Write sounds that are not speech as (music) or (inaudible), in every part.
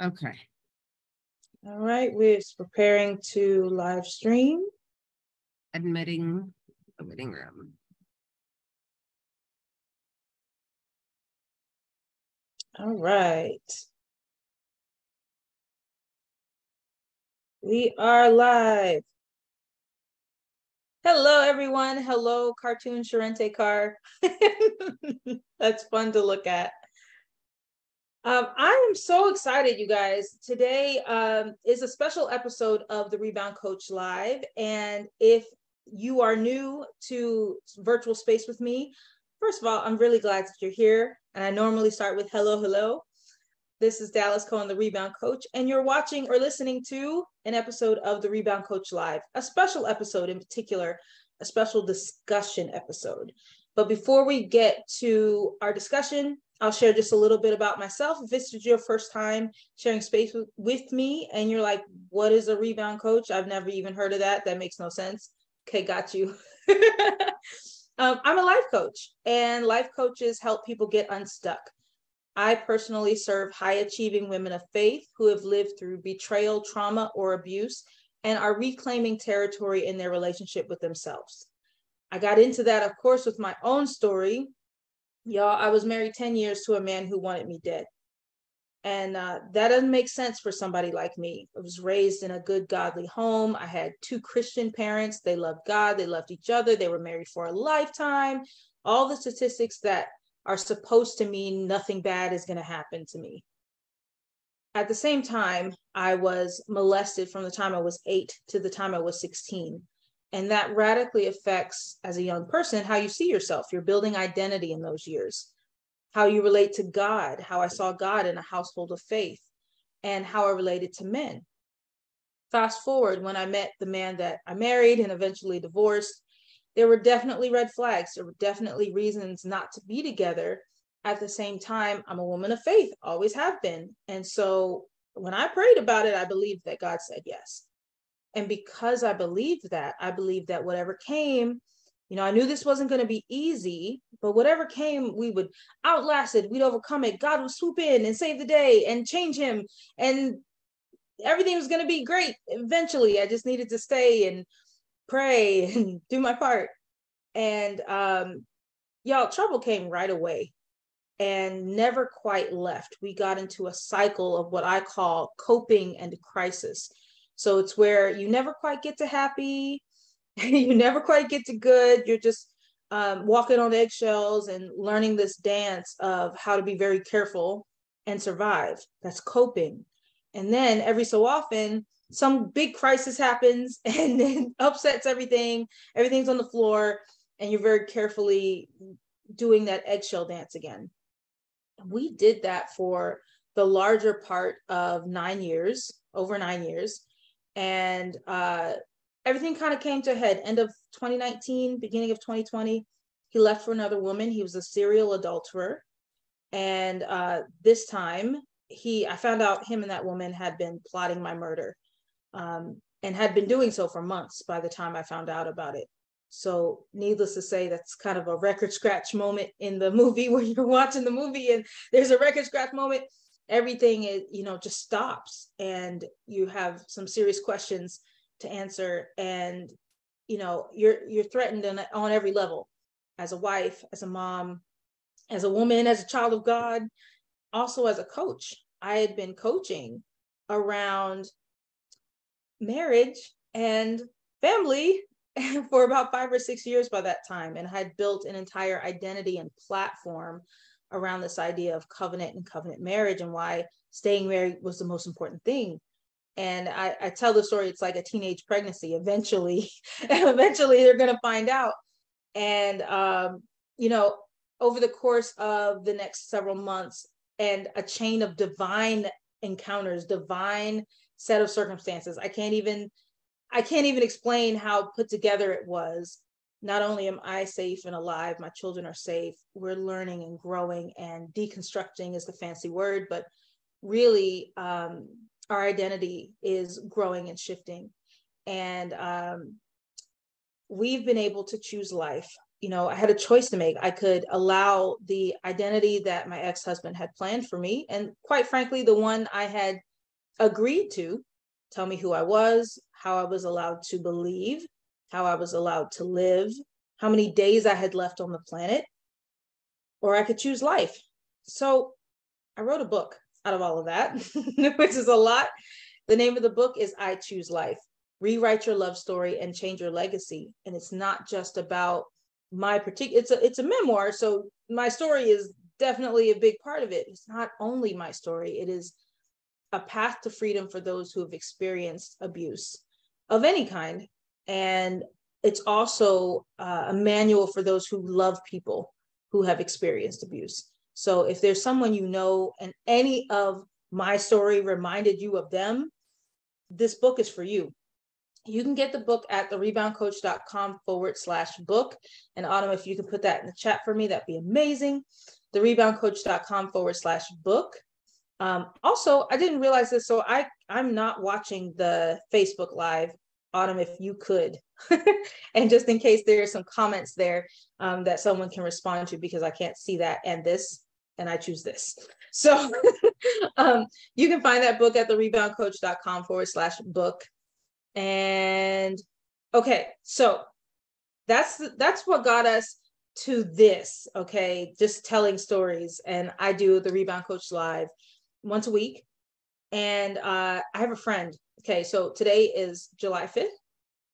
Okay. All right, we're preparing to live stream. Admitting the waiting room. All right. We are live. Hello, everyone. Hello, cartoon Sharente Car. (laughs) That's fun to look at. Um, I am so excited, you guys. Today um, is a special episode of the Rebound Coach Live. And if you are new to virtual space with me, first of all, I'm really glad that you're here. And I normally start with hello, hello. This is Dallas Kohen, the Rebound Coach, and you're watching or listening to an episode of the Rebound Coach Live, a special episode in particular, a special discussion episode. But before we get to our discussion, I'll share just a little bit about myself. If this is your first time sharing space with, me and you're like, what is a rebound coach? I've never even heard of that. That makes no sense. Okay, got you. (laughs) um, I'm a life coach, and life coaches help people get unstuck. I personally serve high achieving women of faith who have lived through betrayal, trauma, or abuse and are reclaiming territory in their relationship with themselves. I got into that, of course, with my own story Y'all, I was married 10 years to a man who wanted me dead. And uh, that doesn't make sense for somebody like me. I was raised in a good, godly home. I had two Christian parents. They loved God, they loved each other, they were married for a lifetime. All the statistics that are supposed to mean nothing bad is going to happen to me. At the same time, I was molested from the time I was eight to the time I was 16. And that radically affects, as a young person, how you see yourself. You're building identity in those years, how you relate to God, how I saw God in a household of faith, and how I related to men. Fast forward when I met the man that I married and eventually divorced, there were definitely red flags. There were definitely reasons not to be together. At the same time, I'm a woman of faith, always have been. And so when I prayed about it, I believed that God said yes. And because I believed that, I believed that whatever came, you know, I knew this wasn't going to be easy, but whatever came, we would outlast it. We'd overcome it. God would swoop in and save the day and change him. And everything was going to be great eventually. I just needed to stay and pray (laughs) and do my part. And um, y'all, trouble came right away and never quite left. We got into a cycle of what I call coping and crisis. So it's where you never quite get to happy, (laughs) you never quite get to good. You're just um, walking on eggshells and learning this dance of how to be very careful and survive. That's coping. And then every so often, some big crisis happens (laughs) and then upsets everything. Everything's on the floor, and you're very carefully doing that eggshell dance again. We did that for the larger part of nine years, over nine years and uh, everything kind of came to a head. End of 2019, beginning of 2020, he left for another woman. He was a serial adulterer, and uh, this time he, I found out him and that woman had been plotting my murder, um, and had been doing so for months. By the time I found out about it, so needless to say, that's kind of a record scratch moment in the movie (laughs) where you're watching the movie and there's a record scratch moment everything is you know just stops and you have some serious questions to answer and you know you're you're threatened on, on every level as a wife as a mom as a woman as a child of god also as a coach. I had been coaching around marriage and family (laughs) for about five or six years by that time and had built an entire identity and platform around this idea of covenant and covenant marriage and why staying married was the most important thing. And I, I tell the story, it's like a teenage pregnancy. Eventually, (laughs) eventually they're going to find out. And, um, you know, over the course of the next several months and a chain of divine encounters, divine set of circumstances, I can't even, I can't even explain how put together it was not only am I safe and alive, my children are safe. We're learning and growing, and deconstructing is the fancy word, but really, um, our identity is growing and shifting. And um, we've been able to choose life. You know, I had a choice to make. I could allow the identity that my ex husband had planned for me, and quite frankly, the one I had agreed to tell me who I was, how I was allowed to believe, how I was allowed to live, how many days I had left on the planet, or I could choose life. So I wrote a book out of all of that, (laughs) which is a lot. The name of the book is I Choose Life Rewrite Your Love Story and Change Your Legacy. And it's not just about my particular it's a it's a memoir so my story is definitely a big part of it it's not only my story it is a path to freedom for those who have experienced abuse of any kind and it's also uh, a manual for those who love people who have experienced abuse so if there's someone you know and any of my story reminded you of them this book is for you you can get the book at thereboundcoach.com forward slash book. And Autumn, if you can put that in the chat for me, that'd be amazing. Thereboundcoach.com forward slash book. Um, also, I didn't realize this, so I I'm not watching the Facebook Live. Autumn, if you could, (laughs) and just in case there are some comments there um, that someone can respond to, because I can't see that and this, and I choose this. (laughs) So (laughs) um, you can find that book at thereboundcoach.com forward slash book. And okay, so that's that's what got us to this, okay? Just telling stories and I do the Rebound Coach live once a week. And uh I have a friend. Okay, so today is July 5th.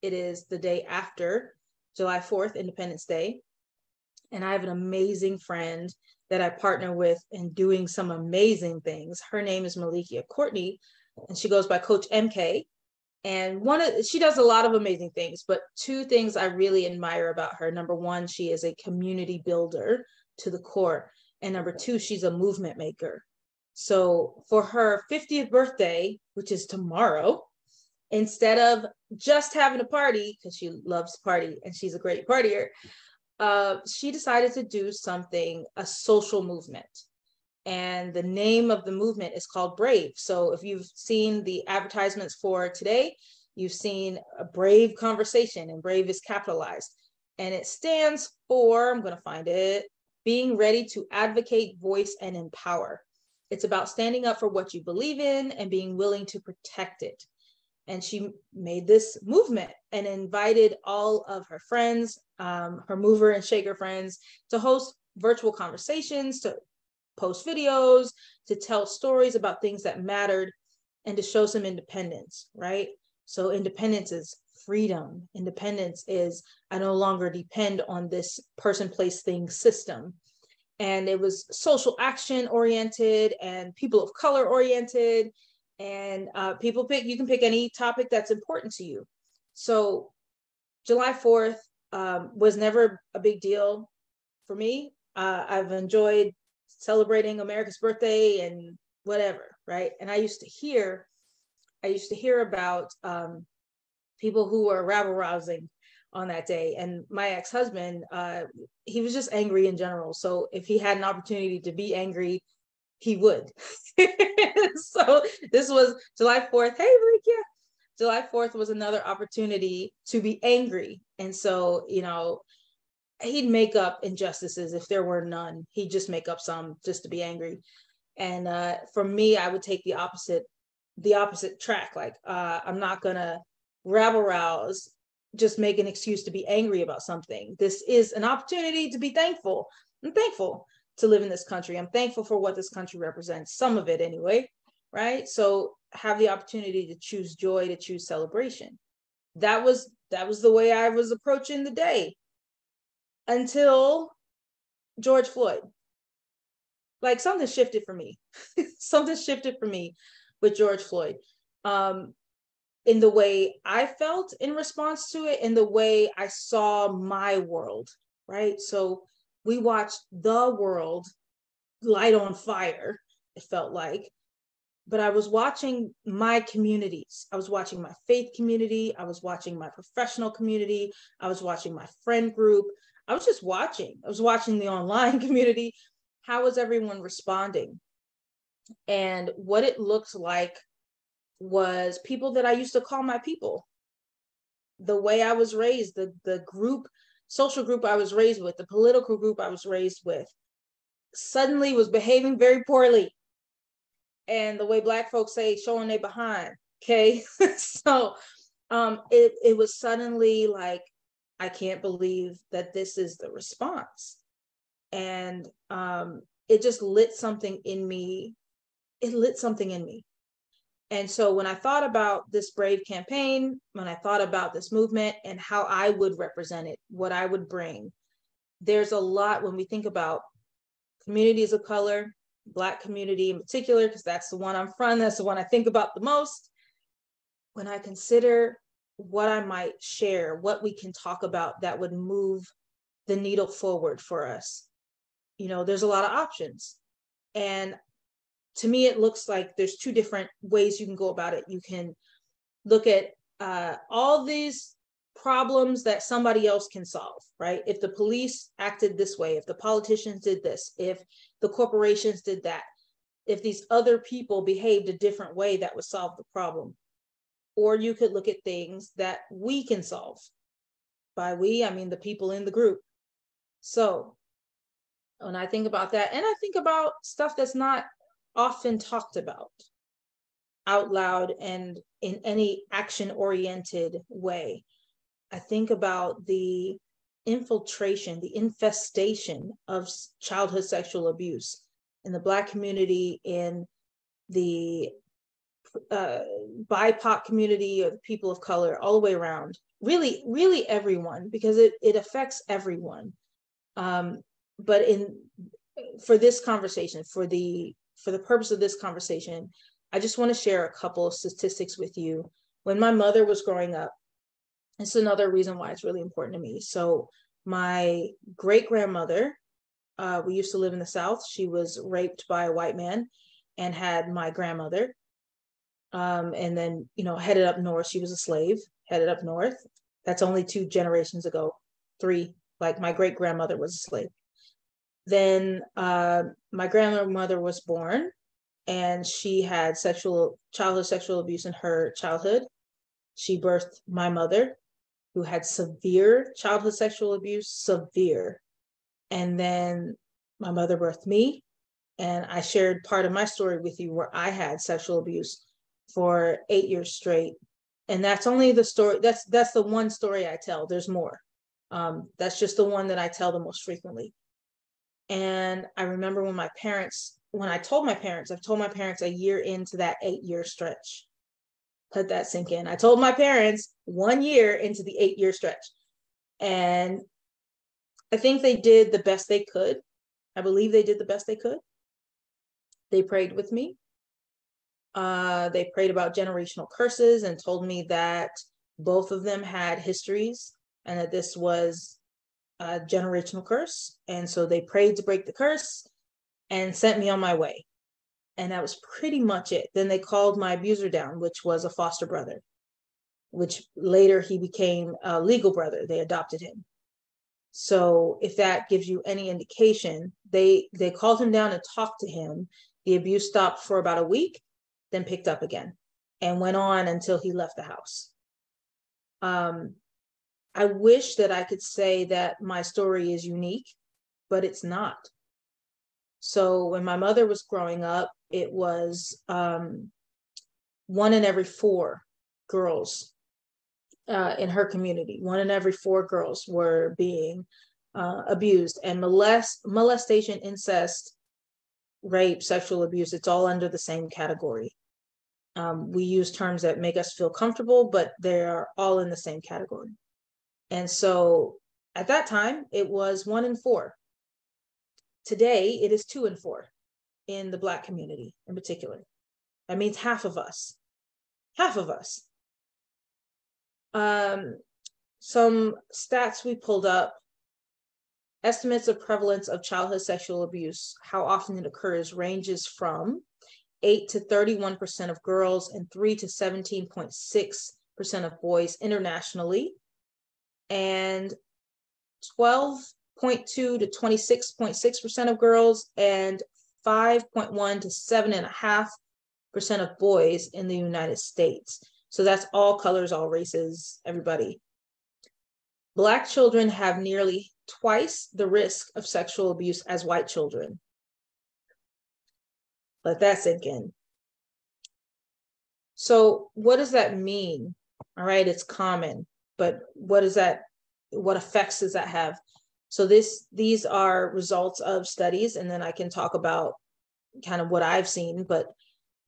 It is the day after July 4th, Independence Day. And I have an amazing friend that I partner with in doing some amazing things. Her name is Malikia Courtney, and she goes by Coach MK and one of she does a lot of amazing things but two things i really admire about her number one she is a community builder to the core and number two she's a movement maker so for her 50th birthday which is tomorrow instead of just having a party because she loves party and she's a great partier uh, she decided to do something a social movement and the name of the movement is called Brave. So if you've seen the advertisements for today, you've seen a brave conversation, and brave is capitalized. And it stands for, I'm going to find it, being ready to advocate, voice, and empower. It's about standing up for what you believe in and being willing to protect it. And she made this movement and invited all of her friends, um, her mover and shaker friends, to host virtual conversations, to post videos, to tell stories about things that mattered, and to show some independence, right? So, independence is freedom. Independence is I no longer depend on this person, place, thing system. And it was social action oriented and people of color oriented. And uh, people pick, you can pick any topic that's important to you. So, July 4th um, was never a big deal for me. Uh, I've enjoyed celebrating America's birthday and whatever, right? And I used to hear, I used to hear about um, people who were rabble rousing on that day. And my ex husband, uh, he was just angry in general. So if he had an opportunity to be angry, he would. (laughs) so this was July 4th. Hey, Rikia. July 4th was another opportunity to be angry. And so, you know, he'd make up injustices if there were none. He'd just make up some just to be angry. And uh, for me, I would take the opposite, the opposite track. Like uh, I'm not gonna rabble rouse, just make an excuse to be angry about something. This is an opportunity to be thankful. I'm thankful to live in this country. I'm thankful for what this country represents, some of it anyway, right? So have the opportunity to choose joy, to choose celebration. That was that was the way I was approaching the day until George Floyd. Like something shifted for me. (laughs) something shifted for me with George Floyd. Um, in the way I felt in response to it, in the way I saw my world, right? So we watched the world light on fire, it felt like. But I was watching my communities. I was watching my faith community. I was watching my professional community. I was watching my friend group. I was just watching. I was watching the (laughs) online community. How was everyone responding? And what it looked like was people that I used to call my people. The way I was raised, the the group, social group I was raised with, the political group I was raised with, suddenly was behaving very poorly. and the way black folks say showing they behind. Okay. (laughs) so um it it was suddenly like I can't believe that this is the response. And um it just lit something in me. It lit something in me. And so when I thought about this brave campaign, when I thought about this movement and how I would represent it, what I would bring, there's a lot when we think about communities of color, Black community in particular, because that's the one I'm from, that's the one I think about the most. When I consider what I might share, what we can talk about that would move the needle forward for us, you know, there's a lot of options. And to me, it looks like there's two different ways you can go about it. You can look at uh, all these problems that somebody else can solve, right? If the police acted this way, if the politicians did this, if the corporations did that, if these other people behaved a different way, that would solve the problem. Or you could look at things that we can solve. By we, I mean the people in the group. So when I think about that, and I think about stuff that's not often talked about out loud and in any action oriented way. I think about the infiltration, the infestation of childhood sexual abuse in the Black community, in the uh, BIPOC community, or the people of color, all the way around. Really, really everyone, because it it affects everyone. Um, but in for this conversation, for the for the purpose of this conversation, I just want to share a couple of statistics with you. When my mother was growing up, it's another reason why it's really important to me. So, my great grandmother, uh, we used to live in the South. She was raped by a white man and had my grandmother. Um, and then, you know, headed up north. She was a slave, headed up north. That's only two generations ago, three. Like my great grandmother was a slave. Then uh, my grandmother was born and she had sexual childhood sexual abuse in her childhood. She birthed my mother, who had severe childhood sexual abuse, severe. And then my mother birthed me, and I shared part of my story with you where I had sexual abuse for eight years straight. And that's only the story. That's that's the one story I tell. There's more. Um, that's just the one that I tell the most frequently. And I remember when my parents, when I told my parents, I've told my parents a year into that eight year stretch. Let that sink in. I told my parents one year into the eight year stretch. And I think they did the best they could. I believe they did the best they could. They prayed with me. Uh, they prayed about generational curses and told me that both of them had histories and that this was a generational curse. And so they prayed to break the curse and sent me on my way. And that was pretty much it. Then they called my abuser down, which was a foster brother, which later he became a legal brother. They adopted him. So if that gives you any indication, they they called him down and talked to him. The abuse stopped for about a week, then picked up again and went on until he left the house. Um, I wish that I could say that my story is unique, but it's not. So when my mother was growing up, it was um, one in every four girls uh, in her community. One in every four girls were being uh, abused, and molest molestation, incest, rape, sexual abuse. It's all under the same category. Um, we use terms that make us feel comfortable, but they are all in the same category. And so at that time, it was one in four. Today, it is two in four in the Black community in particular. That means half of us, half of us. Um, some stats we pulled up estimates of prevalence of childhood sexual abuse, how often it occurs, ranges from 8 to 31% of girls and 3 to 17.6% of boys internationally and 12.2 to 26.6% of girls and 5.1 to 7.5% of boys in the United States. So that's all colors, all races, everybody. Black children have nearly twice the risk of sexual abuse as white children. Let that sink in. So, what does that mean? All right, it's common, but what does that, what effects does that have? So this, these are results of studies, and then I can talk about kind of what I've seen, but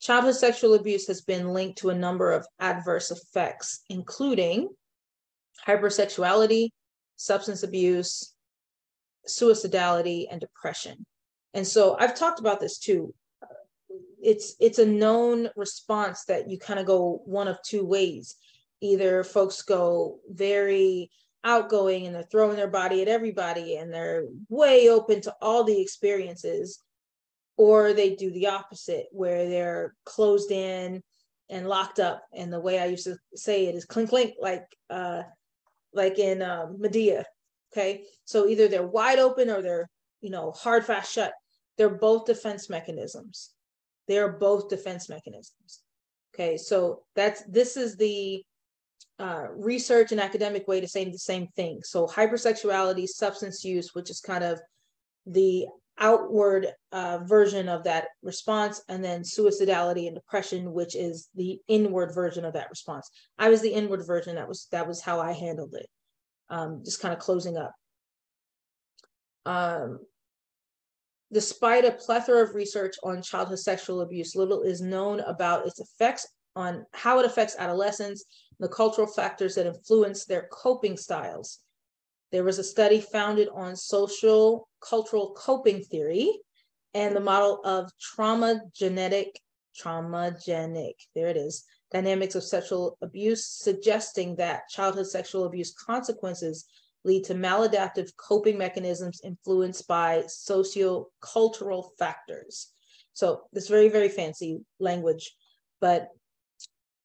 childhood sexual abuse has been linked to a number of adverse effects, including hypersexuality, substance abuse, suicidality, and depression. And so I've talked about this too. It's it's a known response that you kind of go one of two ways. Either folks go very outgoing and they're throwing their body at everybody and they're way open to all the experiences or they do the opposite where they're closed in and locked up. And the way i used to say it is clink clink like uh like in uh, Madea okay? So either they're wide open or they're you know hard fast shut. They're both defense mechanisms. They're both defense mechanisms okay? So that's this is the uh, research and academic way to say the same thing. So hypersexuality substance use which is kind of the outward uh, version of that response and then suicidality and depression which is the inward version of that response. I was the inward version. That was that was how i handled it. Um, just kind of closing up. Um, despite a plethora of research on childhood sexual abuse little is known about its effects on how it affects adolescents the cultural factors that influence their coping styles there was a study founded on social cultural coping theory and the model of trauma genetic, traumagenic, there it is, dynamics of sexual abuse, suggesting that childhood sexual abuse consequences lead to maladaptive coping mechanisms influenced by socio-cultural factors. So this very, very fancy language, but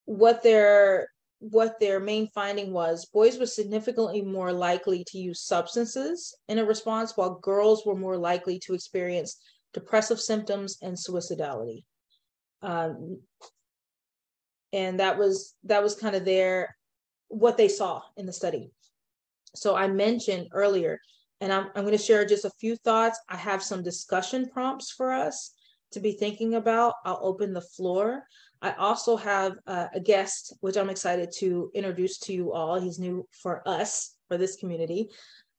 what they're what their main finding was boys were significantly more likely to use substances in a response, while girls were more likely to experience depressive symptoms and suicidality. Um, and that was that was kind of their what they saw in the study. So I mentioned earlier, and I'm, I'm going to share just a few thoughts. I have some discussion prompts for us to be thinking about. I'll open the floor. I also have uh, a guest, which I'm excited to introduce to you all. He's new for us, for this community,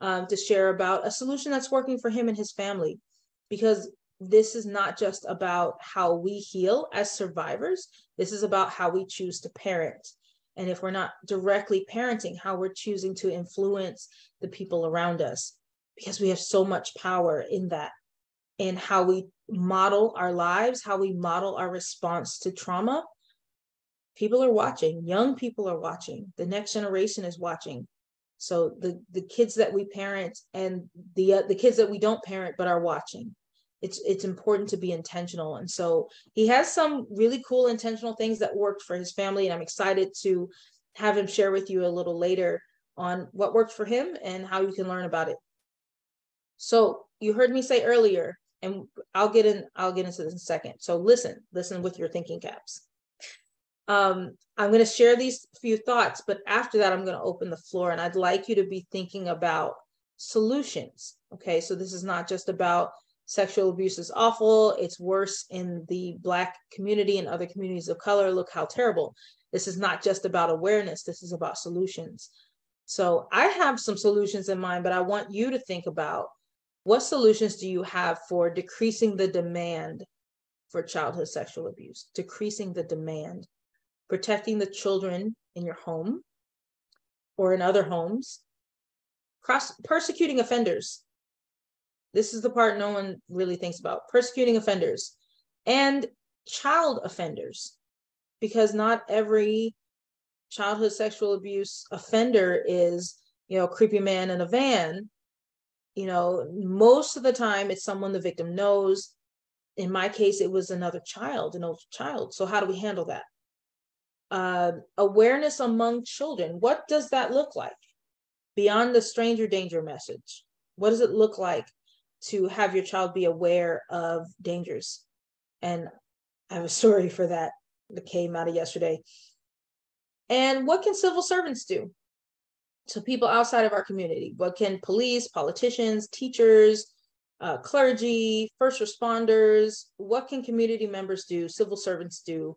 um, to share about a solution that's working for him and his family. Because this is not just about how we heal as survivors, this is about how we choose to parent. And if we're not directly parenting, how we're choosing to influence the people around us, because we have so much power in that, in how we model our lives, how we model our response to trauma, people are watching. Young people are watching. The next generation is watching. So the the kids that we parent and the uh, the kids that we don't parent but are watching. It's it's important to be intentional. And so he has some really cool intentional things that worked for his family and I'm excited to have him share with you a little later on what worked for him and how you can learn about it. So you heard me say earlier, and I'll get in I'll get into this in a second. So listen, listen with your thinking caps. Um, I'm going to share these few thoughts, but after that, I'm going to open the floor and I'd like you to be thinking about solutions. Okay, so this is not just about sexual abuse is awful, it's worse in the Black community and other communities of color. Look how terrible. This is not just about awareness, this is about solutions. So I have some solutions in mind, but I want you to think about what solutions do you have for decreasing the demand for childhood sexual abuse, decreasing the demand, protecting the children in your home or in other homes, Cross, persecuting offenders. This is the part no one really thinks about. Persecuting offenders and child offenders, because not every childhood sexual abuse offender is, you know, creepy man in a van you know most of the time it's someone the victim knows. In my case it was another child an older child. So how do we handle that? Uh, awareness among children. What does that look like? Beyond the stranger danger message what does it look like to have your child be aware of dangers? And i have a story for that that came out of yesterday. And what can civil servants do to people outside of our community. What can police, politicians, teachers, uh, clergy, first responders, what can community members do, civil servants do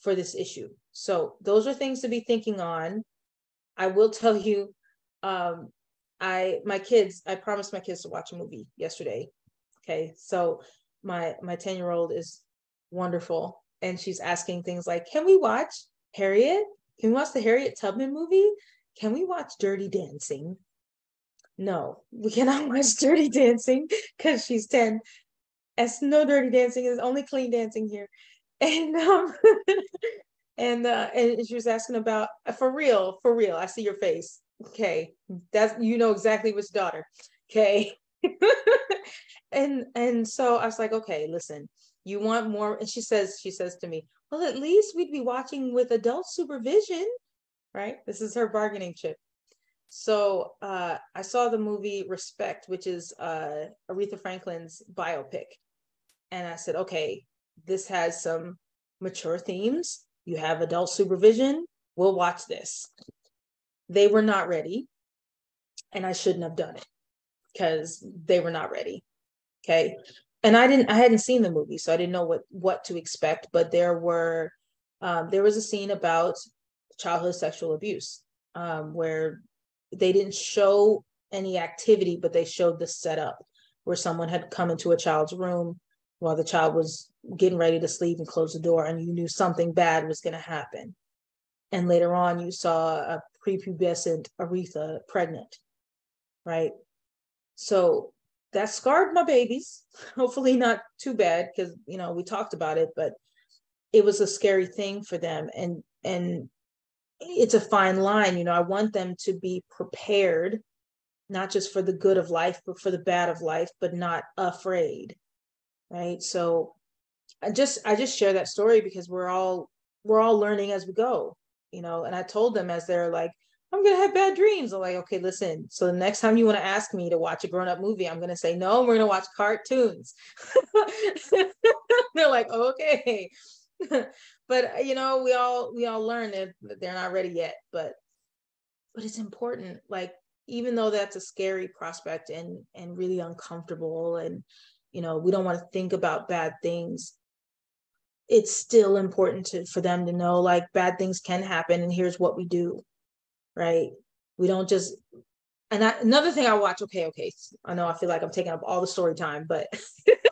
for this issue. So those are things to be thinking on. I will (laughs) tell you, um, I my kids, I promised my kids to watch a movie yesterday. Okay, so my my 10 year old is wonderful and she's asking things like, Can we watch Harriet? Can we watch the Harriet Tubman movie? Can we watch Dirty Dancing? No, we cannot (laughs) watch Dirty Dancing because she's 10. It's no dirty dancing, it's only clean dancing here. (laughs) And um (laughs) and uh and she was asking about for real, for real. I see your face. Okay. That's you know exactly which daughter. Okay. and and so I was like, okay, listen, you want more and she says she says to me well at least we'd be watching with adult supervision right? This is her bargaining chip. So uh, i saw the movie respect which is uh, aretha franklin's biopic. And i said okay this has some mature themes. You have adult supervision. We'll watch this. They were not ready and i shouldn't have done it because they were not ready okay? And I didn't I hadn't seen the movie, so I didn't know what what to expect. But there were um, there was a scene about childhood sexual abuse um, where they didn't show any activity, but they showed the setup where someone had come into a child's room while the child was getting ready to sleep and close the door, and you knew something bad was going to happen. And later on, you saw a prepubescent Aretha pregnant, right? So that scarred my babies. (laughs) Hopefully not too bad because you know we talked about it, but it was a scary thing for them and and it's a fine line, you know. I want them to be prepared not just for the good of life but for the bad of life, but not afraid. Right? So I just I just share that story because we're all we're all learning as we go, you know, and I told them as they're like I'm gonna have bad dreams. I'm like, okay, listen. So the next time you want to ask me to watch a grown-up movie, I'm gonna say, no, we're gonna watch cartoons. (laughs) they're like, okay. (laughs) but uh, you know, we all we all learn that they're not ready yet. But but it's important. Like, even though that's a scary prospect and and really uncomfortable, and you know, we don't want to think about bad things. It's still important to for them to know like bad things can happen, and here's what we do right? We don't just and I, another thing I watch, okay, okay. I know I feel like I'm taking up all the story time, but (laughs)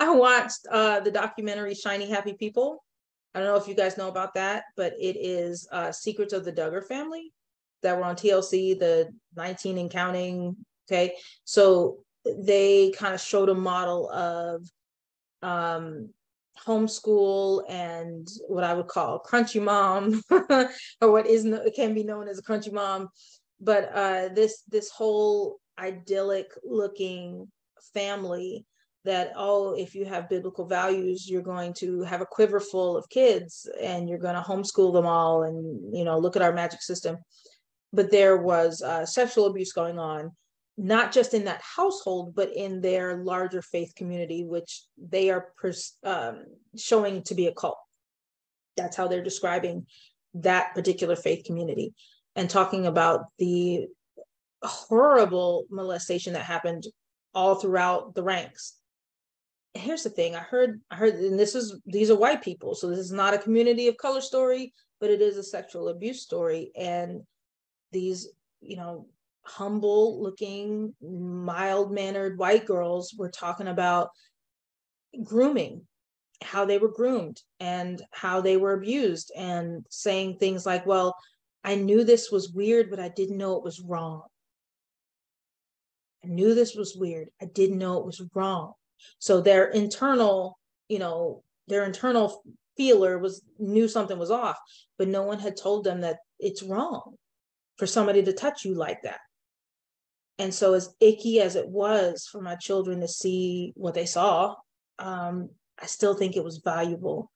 I watched uh the documentary Shiny Happy People. I don't know if you guys know about that, but it is uh Secrets of the Duggar Family that were on TLC, the 19 and counting. Okay. So they kind of showed a model of um homeschool and what I would call crunchy mom, (laughs) or what is no, can be known as a crunchy mom. But uh, this this whole idyllic looking family that oh if you have biblical values you're going to have a quiver full of kids and you're going to homeschool them all and you know look at our magic system but there was uh, sexual abuse going on not just in that household, but in their larger faith community, which they are pers- um, showing to be a cult. That's how they're describing that particular faith community and talking about the horrible molestation that happened all throughout the ranks. Here's the thing I heard, I heard, and this is, these are white people. So this is not a community of color story, but it is a sexual abuse story. And these, you know, humble looking, mild mannered white girls were talking about grooming, how they were groomed and how they were abused, and saying things like, Well, I knew this was weird, but I didn't know it was wrong. I knew this was weird. I didn't know it was wrong. So their internal, you know, their internal feeler was knew something was off, but no one had told them that it's wrong for somebody to touch you like that. And so, as icky as it was for my children to see what they saw, um, I still think it was valuable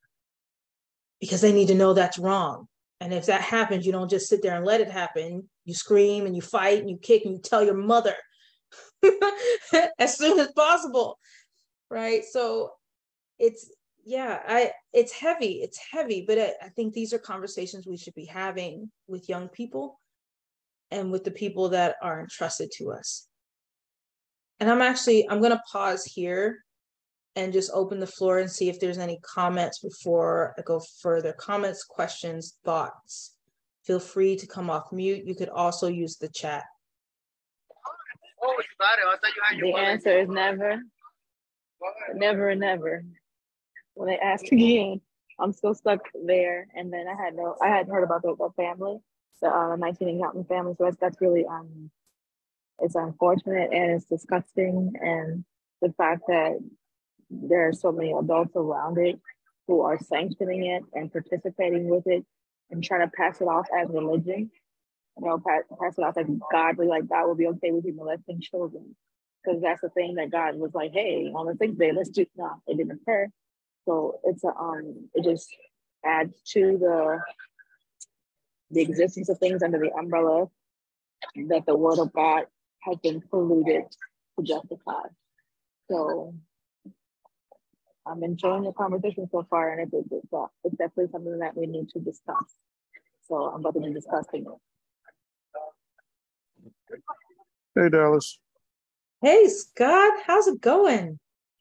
because they need to know that's wrong. And if that happens, you don't just sit there and let it happen. You scream and you fight and you kick and you tell your mother (laughs) as soon as possible. Right. So it's, yeah, I, it's heavy. It's heavy, but I, I think these are conversations we should be having with young people and with the people that are entrusted to us. And I'm actually, I'm going to pause here and just open the floor and see if there's any comments before I go further. Comments, questions, thoughts. Feel free to come off mute. You could also use the chat. Oh, you got it. I thought you had your. The answer is never, never and never. When they asked again, (laughs) I'm still stuck there. And then I had no, I hadn't heard about the, the family, the uh, 19 Encounter family. So that's, that's really, um, it's unfortunate and it's disgusting. And the fact that there are so many adults around it who are sanctioning it and participating with it and trying to pass it off as religion you know, pass, pass it off as godly, like God will be okay with you molesting children. Because that's the thing that God was like, hey, on the sixth day, let's do no, it didn't occur. So it's a um it just adds to the the existence of things under the umbrella that the word of God has been polluted to justify. So I'm enjoying the conversation so far, and it's, it's, it's definitely something that we need to discuss. So I'm about to be discussing it. Hey, Dallas. Hey, Scott, how's it going?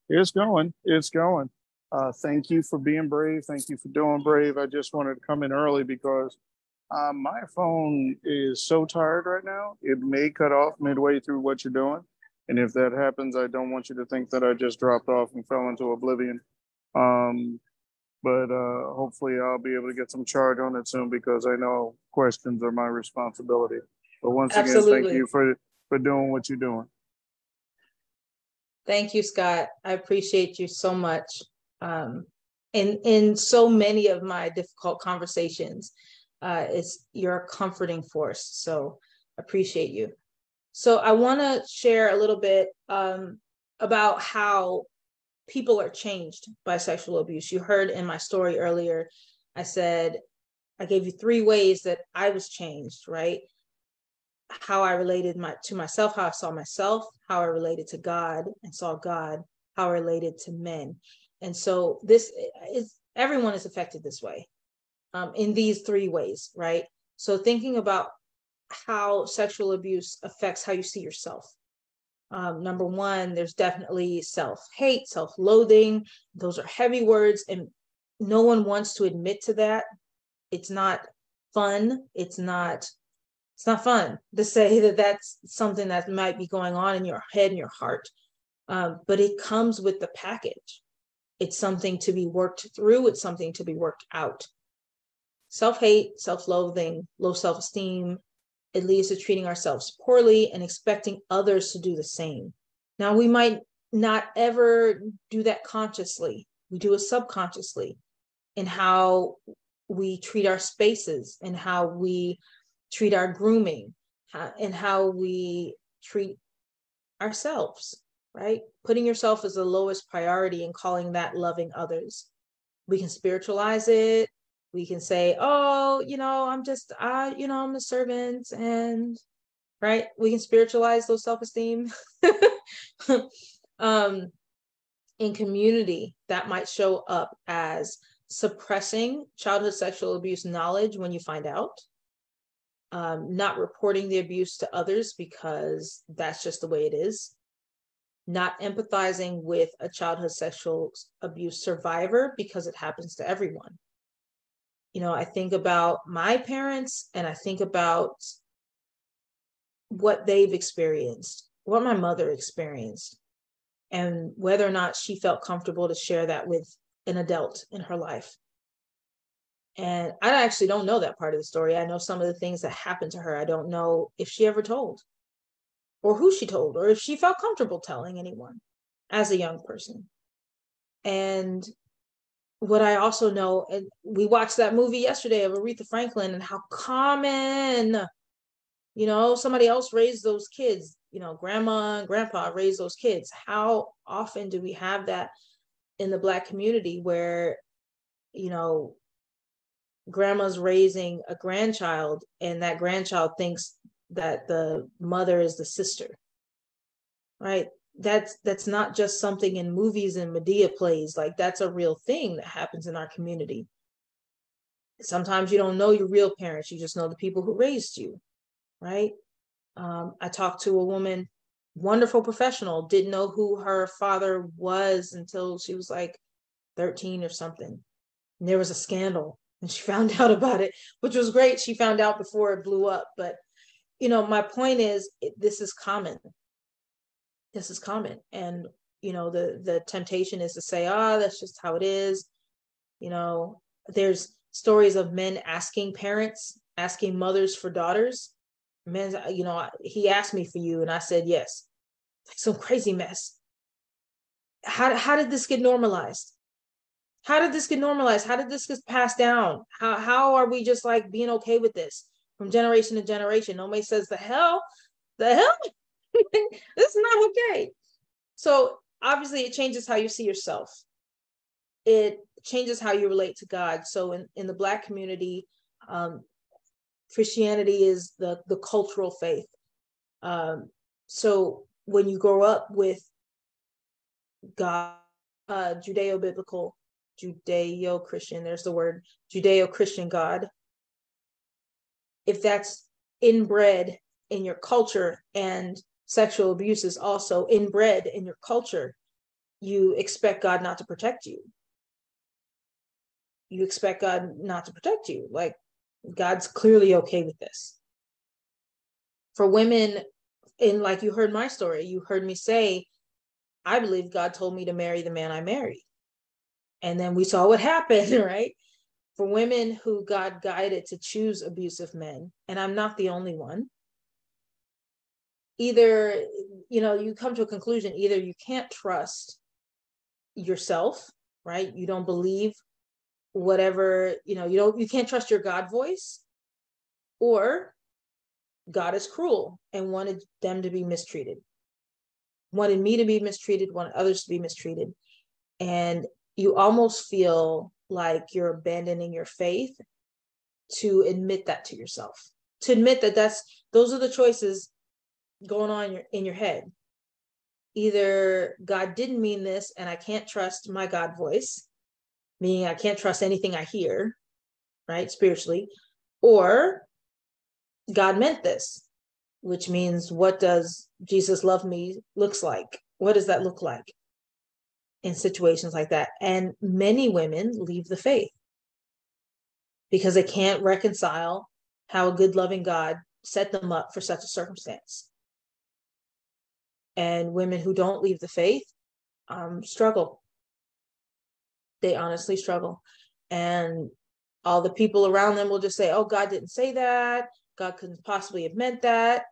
It's going. It's going. Uh, thank you for being brave. Thank you for doing brave. I just wanted to come in early because uh, my phone is so tired right now. It may cut off midway through what you're doing. And if that happens, I don't want you to think that I just dropped off and fell into oblivion. Um, but uh, hopefully, I'll be able to get some charge on it soon because I know questions are my responsibility. But once Absolutely. again, thank you for for doing what you're doing. Thank you, Scott. I appreciate you so much. Um, in in so many of my difficult conversations, uh, it's you're a comforting force. So appreciate you. So I want to share a little bit um, about how people are changed by sexual abuse. You heard in my story earlier, I said I gave you three ways that I was changed, right? How I related my to myself, how I saw myself, how I related to God and saw God, how I related to men. And so this is everyone is affected this way um, in these three ways, right? So thinking about how sexual abuse affects how you see yourself. Um, number one, there's definitely self hate, self loathing. Those are heavy words, and no one wants to admit to that. It's not fun. It's not it's not fun to say that that's something that might be going on in your head and your heart um, but it comes with the package. It's something to be worked through. It's something to be worked out. Self-hate self-loathing low self-esteem it leads to treating ourselves poorly and expecting others to do the same. Now we might not ever do that consciously. We do it subconsciously in how we treat our spaces and how we treat our grooming and how we treat ourselves, right? Putting yourself as the lowest priority and calling that loving others. We can spiritualize it. We can say, oh, you know, I'm just, I, you know, I'm a servant and, right? We can spiritualize those self esteem. (laughs) um, in community, that might show up as suppressing childhood sexual abuse knowledge when you find out um, not reporting the abuse to others because that's just the way it is, not empathizing with a childhood sexual abuse survivor because it happens to everyone. You know, I think about my parents and I think about what they've experienced, what my mother experienced, and whether or not she felt comfortable to share that with an adult in her life. And I actually don't know that part of the story. I know some of the things that happened to her. I don't know if she ever told or who she told or if she felt comfortable telling anyone as a young person. And what I also know, and we watched that movie yesterday of Aretha Franklin and how common, you know, somebody else raised those kids, you know, grandma and grandpa raised those kids. How often do we have that in the Black community where, you know, grandma's raising a grandchild and that grandchild thinks that the mother is the sister right? That's that's not just something in movies and media plays. Like that's a real thing that happens in our community. Sometimes you don't know your real parents you just know the people who raised you right? Um, i talked to a woman wonderful professional, didn't know who her father was until she was like 13 or something. And there was a scandal and she (laughs) found out about it, which was great. She found out before it blew up. But, you know, my point is it, this is common. This is common. And, you know, the, the temptation is to say, ah, oh, that's just how it is. You know, there's stories of men asking parents, asking mothers for daughters. Men, you know, he asked me for you, and I said yes. Like some crazy mess. How, how did this get normalized? How did this get normalized? How did this get passed down? How how are we just like being okay with this from generation to generation? Nobody says the hell, the hell, (laughs) this is not okay. So obviously it changes how you see yourself. It changes how you relate to God. So in, in the black community, um, Christianity is the the cultural faith. Um, so when you grow up with God, uh, Judeo-biblical Judeo Christian, there's the word Judeo Christian God. If that's inbred in your culture and sexual abuse is also inbred in your culture, you expect God not to protect you. You expect God not to protect you. Like, God's clearly okay with this. For women, in like you heard my story, you heard me say, I believe God told me to marry the man I married. And then we saw what happened, (laughs) right? For women who got guided to choose abusive men, and I'm not the only one, either, you know, you come to a conclusion either you can't trust yourself, right? You don't believe whatever, you know, you don't, you can't trust your God voice, or God is cruel and wanted them to be mistreated, wanted me to be mistreated, wanted others to be mistreated. And you almost feel like you're abandoning your faith to admit that to yourself to admit that that's those are the choices going on in your, in your head. Either god didn't mean this and i can't trust my god voice meaning i can't trust anything i hear right spiritually or god meant this which means what does jesus love me looks like? What does that look like in situations like that. And many women leave the faith because they can't reconcile how a good, loving God set them up for such a circumstance. And women who don't leave the faith um, struggle. They honestly struggle. And all the people around them will just say, oh, God didn't say that. God couldn't possibly have meant that.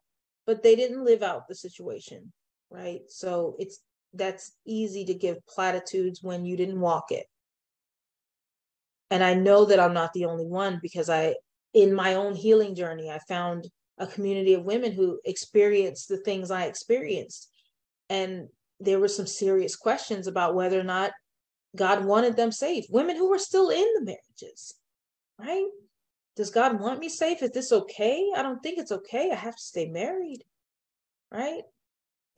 But they didn't live out the situation, right? So it's that's easy to give platitudes when you didn't walk it. And I know that I'm not the only one because I, in my own healing journey, I found a community of women who experienced the things I experienced. And there were some serious questions about whether or not God wanted them safe. Women who were still in the marriages, right? Does God want me safe? Is this okay? I don't think it's okay. I have to stay married, right?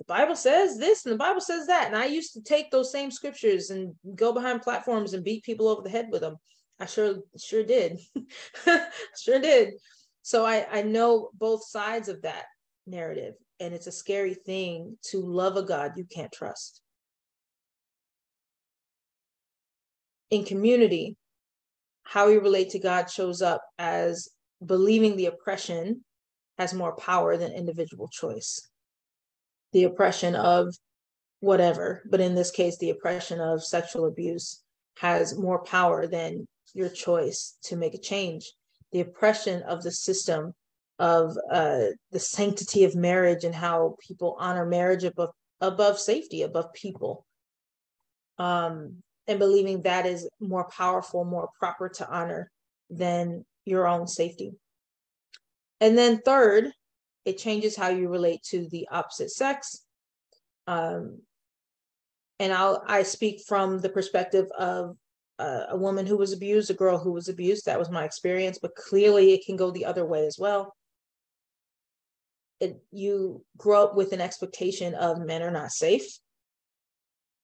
The Bible says this and the Bible says that. And I used to take those same scriptures and go behind platforms and beat people over the head with them. I sure sure did. (laughs) sure did. So I, I know both sides of that narrative. And it's a scary thing to love a God you can't trust. In community, how we relate to God shows up as believing the oppression has more power than individual choice the oppression of whatever, but in this case, the oppression of sexual abuse has more power than your choice to make a change. The oppression of the system of uh, the sanctity of marriage and how people honor marriage above above safety, above people, um, and believing that is more powerful, more proper to honor than your own safety. And then third, it changes how you relate to the opposite sex. Um, and I'll I speak from the perspective of uh, a woman who was abused, a girl who was abused. That was my experience, but clearly it can go the other way as well. It, you grow up with an expectation of men are not safe.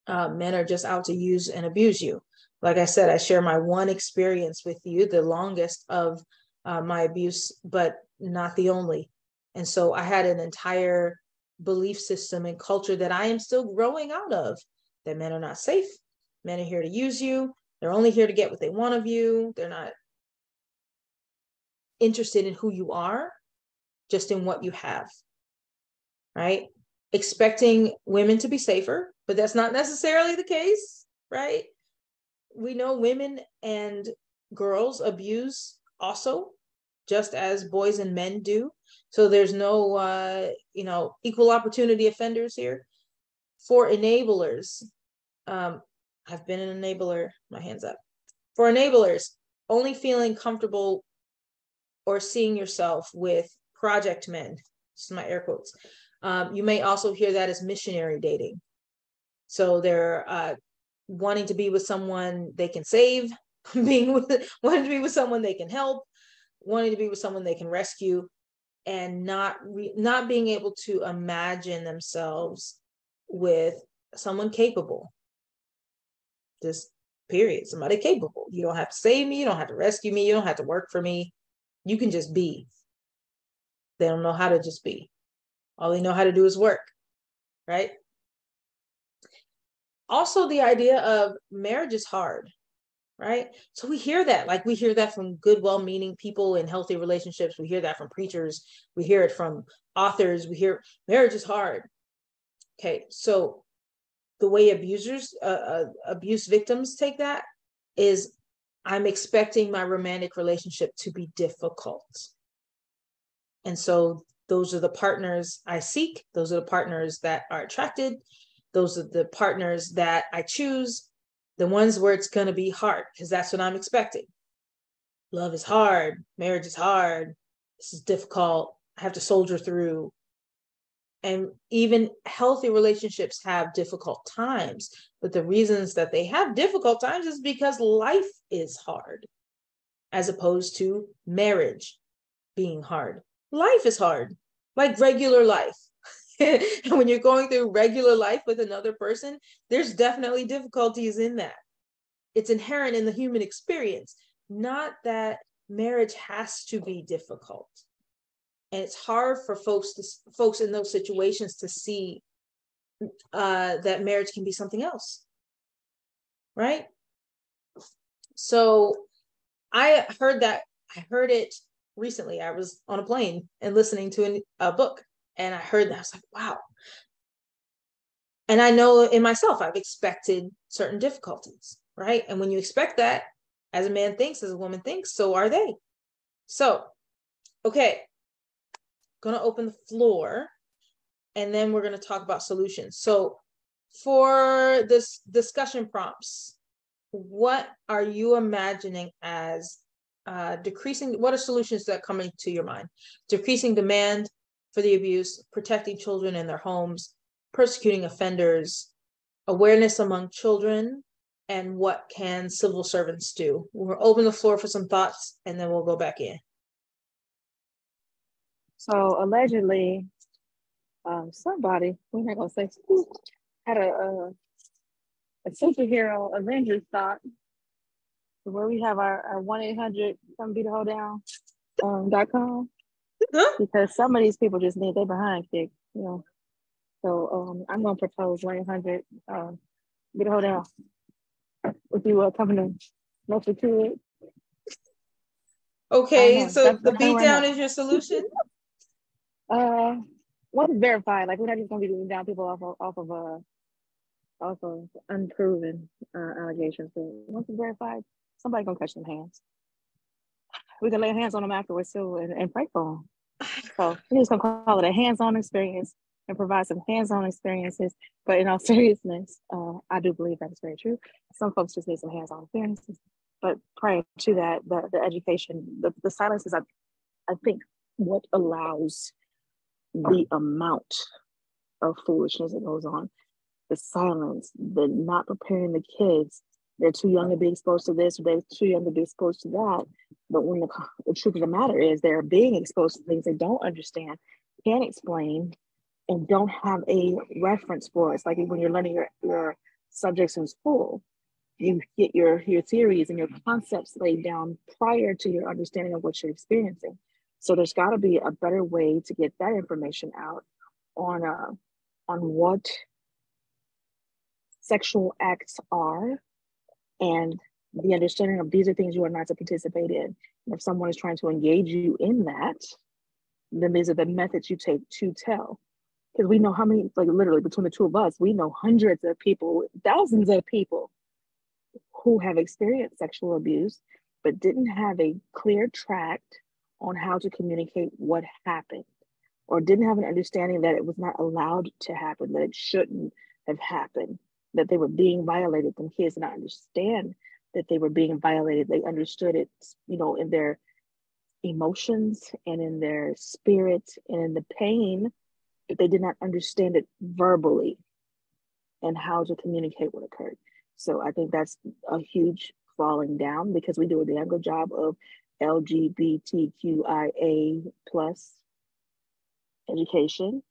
Uh, men are just out to use and abuse you. Like I said, I share my one experience with you, the longest of uh, my abuse, but not the only. And so I had an entire belief system and culture that I am still growing out of that men are not safe. Men are here to use you. They're only here to get what they want of you. They're not interested in who you are, just in what you have. Right? Expecting women to be safer, but that's not necessarily the case, right? We know women and girls abuse also, just as boys and men do. So there's no, uh, you know, equal opportunity offenders here. For enablers, um, I've been an enabler, my hands up. For enablers, only feeling comfortable or seeing yourself with project men, this is my air quotes. Um, you may also hear that as missionary dating. So they're uh, wanting to be with someone they can save, (laughs) being with wanting to be with someone they can help, wanting to be with someone they can rescue, and not re- not being able to imagine themselves with someone capable. Just period. Somebody capable. You don't have to save me. You don't have to rescue me. You don't have to work for me. You can just be. They don't know how to just be. All they know how to do is work, right? Also, the idea of marriage is hard right? So we hear that, like we hear that from good, well meaning people in healthy relationships. We hear that from preachers. We hear it from authors. We hear marriage is hard. Okay, so the way abusers, uh, uh, abuse victims take that is I'm expecting my romantic relationship to be difficult. And so those are the partners I seek. Those are the partners that are attracted. Those are the partners that I choose the ones where it's going to be hard because that's what I'm expecting. Love is hard, marriage is hard, this is difficult, I have to soldier through. And even healthy relationships have difficult times, but the reasons that they have difficult times is because life is hard, as opposed to marriage being hard. Life is hard, like regular life. And (laughs) when you're going through regular life with another person, there's definitely difficulties in that. It's inherent in the human experience, not that marriage has to be difficult. And it's hard for folks to folks in those situations to see uh, that marriage can be something else, right? So I heard that I heard it recently. I was on a plane and listening to a book and I heard that. I was like, wow. And I know in myself, I've expected certain difficulties, right? And when you expect that, as a man thinks, as a woman thinks, so are they. So, okay, gonna open the floor and then we're gonna talk about solutions. So, for this discussion prompts, what are you imagining as uh, decreasing? What are solutions that come into your mind? Decreasing demand, for the abuse, protecting children in their homes, persecuting offenders, awareness among children, and what can civil servants do? We'll open the floor for some thoughts and then we'll go back in. So allegedly, um, somebody, we're not gonna say had a, a, a superhero Avengers thought where we have our, our 1-800 come be the hold down um, dot com because some of these people just need their behind kicked, you know. So um, I'm gonna propose 100. Um, get a hold down. If you uh, coming to to it. Okay, so the beat down is your solution. (laughs) uh, once verified, like we're not just gonna be beating down people off of off of uh off of unproven uh, allegations. But once it's verified, somebody gonna catch them hands we can lay hands on them afterwards too and, and pray for them. So we're just gonna call it a hands-on experience and provide some hands-on experiences. But in all (laughs) seriousness, uh, I do believe that is very true. Some folks just need some hands-on experiences. But prior to that, the, the education, the, the silence is, I, I think, what allows the amount of foolishness that goes on. The silence, the not preparing the kids they're too young to be exposed to this, or they're too young to be exposed to that. But when the, the truth of the matter is, they're being exposed to things they don't understand, can't explain, and don't have a reference for. It's like when you're learning your, your subjects in school, you get your, your theories and your concepts laid down prior to your understanding of what you're experiencing. So there's got to be a better way to get that information out on uh, on what sexual acts are and the understanding of these are things you are not to participate in. And if someone is trying to engage you in that, then these are the methods you take to tell. Because we know how many, like literally between the two of us, we know hundreds of people, thousands of people who have experienced sexual abuse, but didn't have a clear tract on how to communicate what happened, or didn't have an understanding that it was not allowed to happen, that it shouldn't have happened, that they were being violated. Them kids did not understand that they were being violated. They understood it, you know, in their emotions and in their spirit and in the pain, but they did not understand it verbally and how to communicate what occurred. So I think that's a huge falling down because we do a damn good job of LGBTQIA plus education.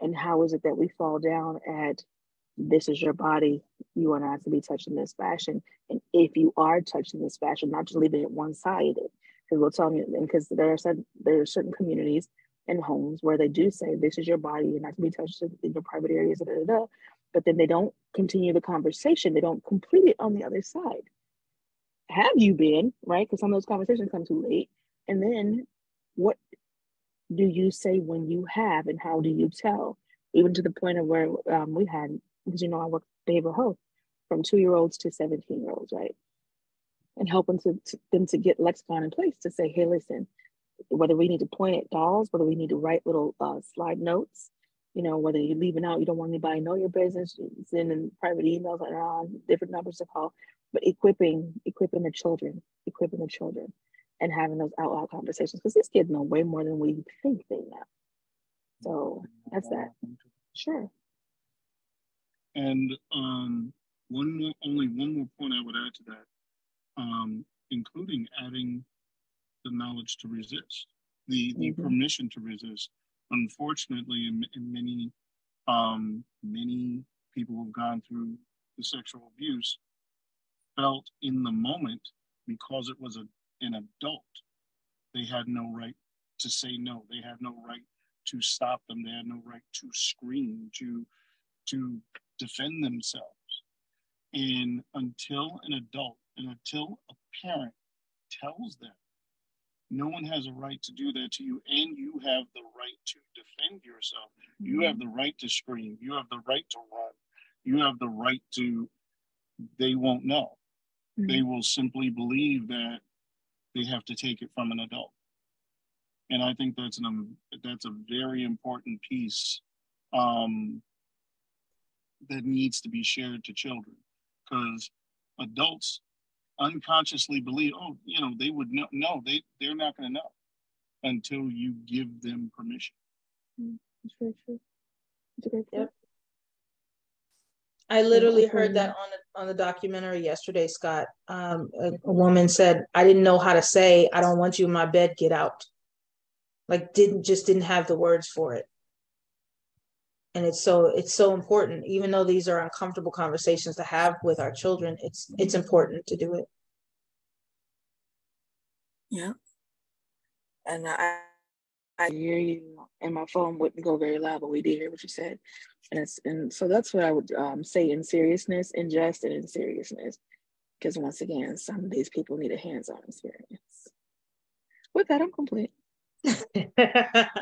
And how is it that we fall down at this is your body. You are not to be touched in this fashion. And if you are touched in this fashion, not just leaving it one sided, because we'll tell you, because there are certain, there are certain communities and homes where they do say this is your body, you're not to be touched in your private areas, da, da, da, but then they don't continue the conversation. They don't complete it on the other side. Have you been right? Because some of those conversations come too late. And then what do you say when you have, and how do you tell? Even to the point of where um, we had because you know I work behavioral health from two year olds to 17 year olds, right? And helping to, to, them to get lexicon in place to say, hey, listen, whether we need to point at dolls, whether we need to write little uh, slide notes, you know, whether you're leaving out, you don't want anybody to know your business, sending private emails and on different numbers to call, but equipping, equipping the children, equipping the children and having those out loud conversations because these kids know way more than we think they know. So that's that. Sure. And um, one more, only one more point I would add to that, um, including adding the knowledge to resist, the, the mm-hmm. permission to resist. Unfortunately, in, in many um, many people who've gone through the sexual abuse felt in the moment because it was a, an adult, they had no right to say no. They had no right to stop them. They had no right to scream, to to defend themselves. And until an adult and until a parent tells them, no one has a right to do that to you, and you have the right to defend yourself. Mm-hmm. You have the right to scream. You have the right to run. You have the right to, they won't know. Mm-hmm. They will simply believe that they have to take it from an adult. And I think that's an um, that's a very important piece um, that needs to be shared to children because adults unconsciously believe, oh, you know, they would know. No, they, they're not going to know until you give them permission. Mm, that's very true. That's a great point. Yep. I literally heard that on the, on the documentary yesterday, Scott. Um, a, a, woman said, "I didn't know how to say I don't want you in my bed. Get out." Like didn't just didn't have the words for it and it's so it's so important even though these are uncomfortable conversations to have with our children it's it's important to do it. Yeah. And i i hear you and my phone wouldn't go very loud but we did hear what you said. And it's and so that's what i would um, say in seriousness in jest and in seriousness. Because once again some of these people need a hands-on experience. With that i'm complete. (laughs)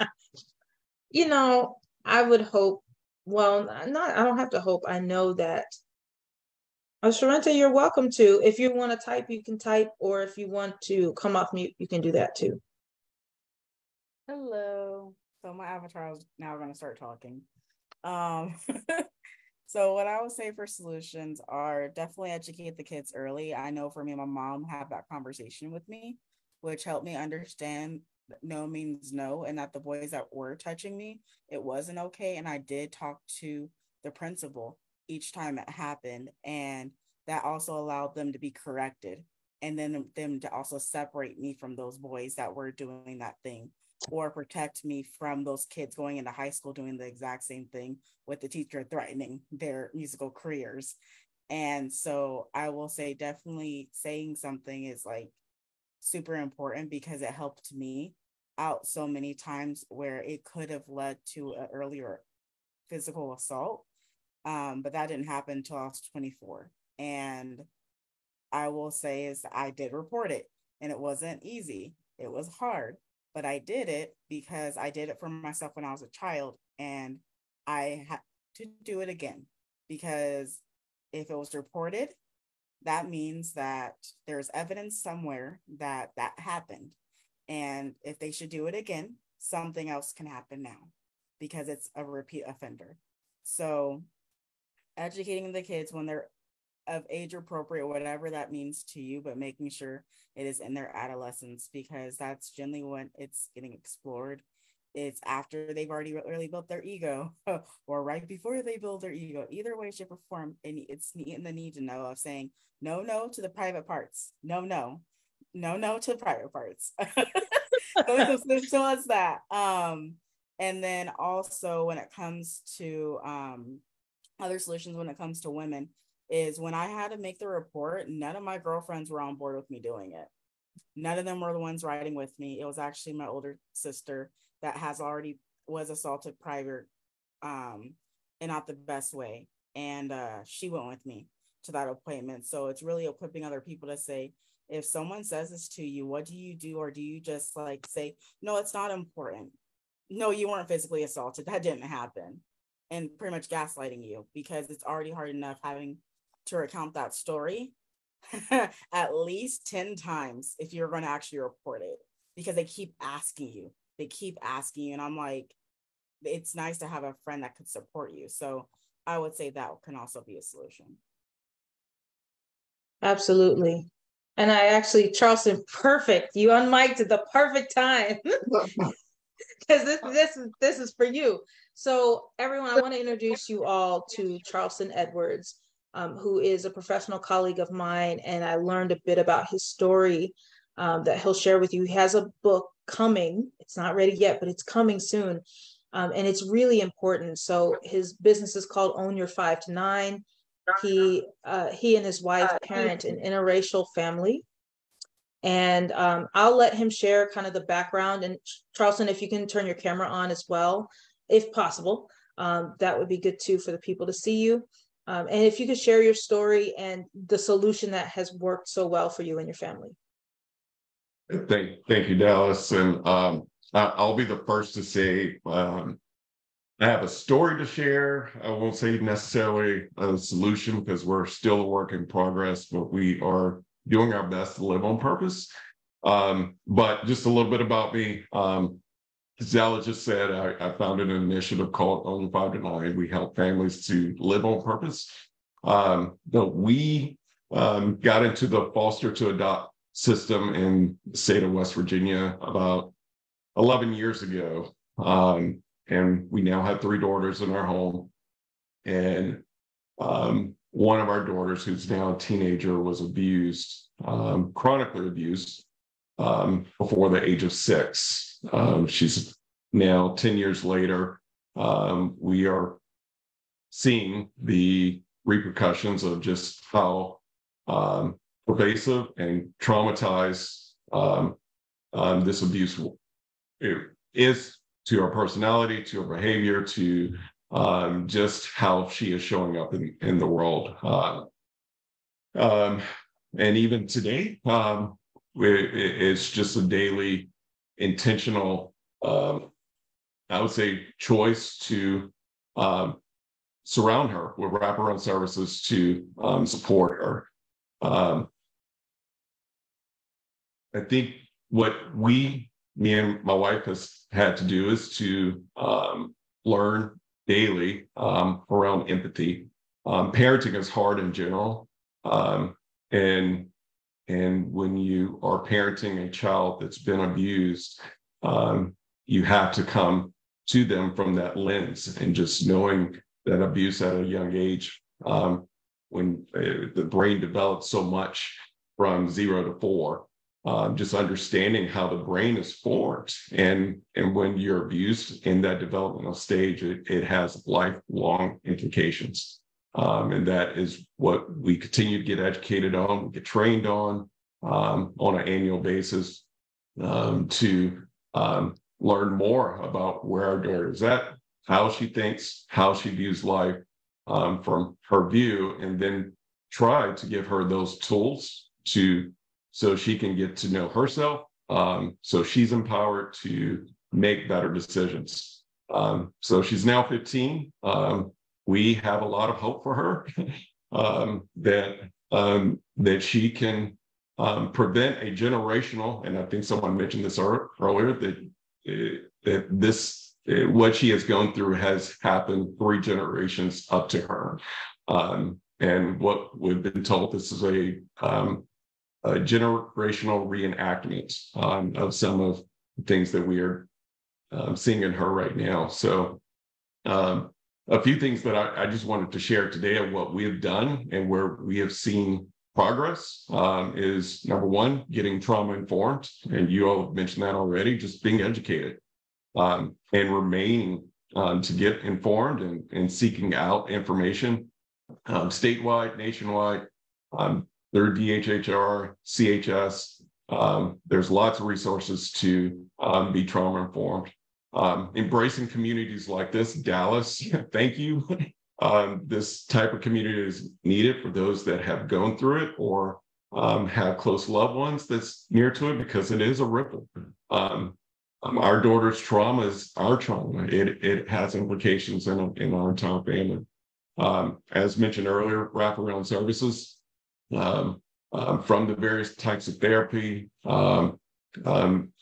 You know I would hope well, not I don't have to hope. I know that. Uh, Sharenta, you're welcome to. If you want to type, you can type, or if you want to come off mute, you can do that too. Hello. So my avatar is now going to start talking. Um, (laughs) so what I would say for solutions are definitely educate the kids early. I know for me, my mom had that conversation with me, which helped me understand no means no and that the boys that were touching me it wasn't okay and i did talk to the principal each time it happened and that also allowed them to be corrected and then them to also separate me from those boys that were doing that thing or protect me from those kids going into high school doing the exact same thing with the teacher threatening their musical careers. And so i will say definitely saying something is like super important because it helped me out so many times where it could have led to an earlier physical assault. Um, but that didn't happen until I was 24. And I will say is I did report it and it wasn't easy. It was hard, but I did it because I did it for myself when I was a child and I had to do it again because if it was reported, that means that there's evidence somewhere that that happened. And if they should do it again, something else can happen now because it's a repeat offender. So, educating the kids when they're of age appropriate, whatever that means to you, but making sure it is in their adolescence because that's generally when it's getting explored. It's after they've already really built their ego (laughs) or right before they build their ego. Either way, shape, or form, and it's in the need to know of saying no, no to the private parts. No, no, no, no to the private parts. so, so, so that. Um, and then also when it comes to um, other solutions, when it comes to women, is when I had to make the report, none of my girlfriends were on board with me doing it. None of them were the ones riding with me. It was actually my older sister that has already was assaulted prior um and not the best way. And uh she went with me to that appointment. So it's really equipping other people to say, if someone says this to you, what do you do? Or do you just like say, no, it's not important? No, you weren't physically assaulted. That didn't happen. And pretty much gaslighting you because it's already hard enough having to recount that story (laughs) at least 10 times if you're going to actually report it because they keep asking you. They keep asking. And I'm like, it's nice to have a friend that could support you. So I would say that can also be a solution. Absolutely. And I actually, Charleston, perfect. You unmiked at the perfect time. (laughs) Because this this is this is for you. So everyone, I want to introduce you all to Charleston Edwards um, who is a professional colleague of mine, and I learned a bit about his story um, that he'll share with you. He has a book coming. It's not ready yet, but it's coming soon. Um, and it's really important. So his business is called Own Your Five to Nine. He uh, he and his wife parent an interracial family, and um, I'll let him share kind of the background. And Charleston, if you can turn your camera on as well, if possible, um, that would be good too for the people to see you. Um, and if you could share your story and the solution that has worked so well for you and your family. Thank, thank you, Dallas. And um, I'll be the first to say um, I have a story to share. I won't say necessarily a solution because we're still a work in progress, but we are doing our best to live on purpose. Um, but just a little bit about me. Um, Zella just said, I, I, founded an initiative called Own Five to Nine. We help families to live on purpose. Um, but we um, got into the foster to adopt system in the state of West Virginia about 11 years ago. Um, and we now have three daughters in our home. And um, one of our daughters, who's now a teenager, was abused, um, chronically abused um, before the age of six. Um, she's now 10 years later. Um, we are seeing the repercussions of just how um, pervasive and traumatized um, um, this abuse is to her personality, to her behavior, to um, just how she is showing up in, in the world. Uh, and even today, it's just a daily intentional, um, I would say, choice to um, surround her with wraparound services to um, support her. Um, I think what we, me and my wife, has had to do is to um, learn daily um, around empathy. parenting is hard in general, and and when you are parenting a child that's been abused, um, you have to come to them from that lens and just knowing that abuse at a young age, um, when uh, the brain develops so much from zero to four, um, just understanding how the brain is formed and and when you're abused in that developmental stage, it, it has lifelong implications. Um, and that is what we continue to get educated on, get trained on um, on an annual basis um, to um, learn more about where our daughter is at how she thinks, how she views life um, from her view, and then try to give her those tools to so she can get to know herself. Um, so she's empowered to make better decisions. Um, so she's now 15. Um, we have a lot of hope for her (laughs) um, that um, that she can um, prevent a generational. And I think someone mentioned this earlier that uh, that this uh, what she has gone through has happened three generations up to her. And what we've been told this is a, a generational reenactment um, of some of the things that we are um, seeing in her right now. So, um, a few things that I, I, just wanted to share today of what we have done and where we have seen progress um, is number one, getting trauma informed. And you all have mentioned that already, just being educated um, and remaining um, to get informed and, and seeking out information statewide, nationwide, um, through DHHR, CHS. Um, there's lots of resources to um, be trauma informed. Um, embracing communities like this, Dallas, (laughs) thank you. Um, this type of community is needed for those that have gone through it or have close loved ones that's near to it because it is a ripple. our daughter's trauma is our trauma. It, it has implications in, in our entire family. Um, as mentioned earlier, wraparound services um, um, from the various types of therapy. Um, um,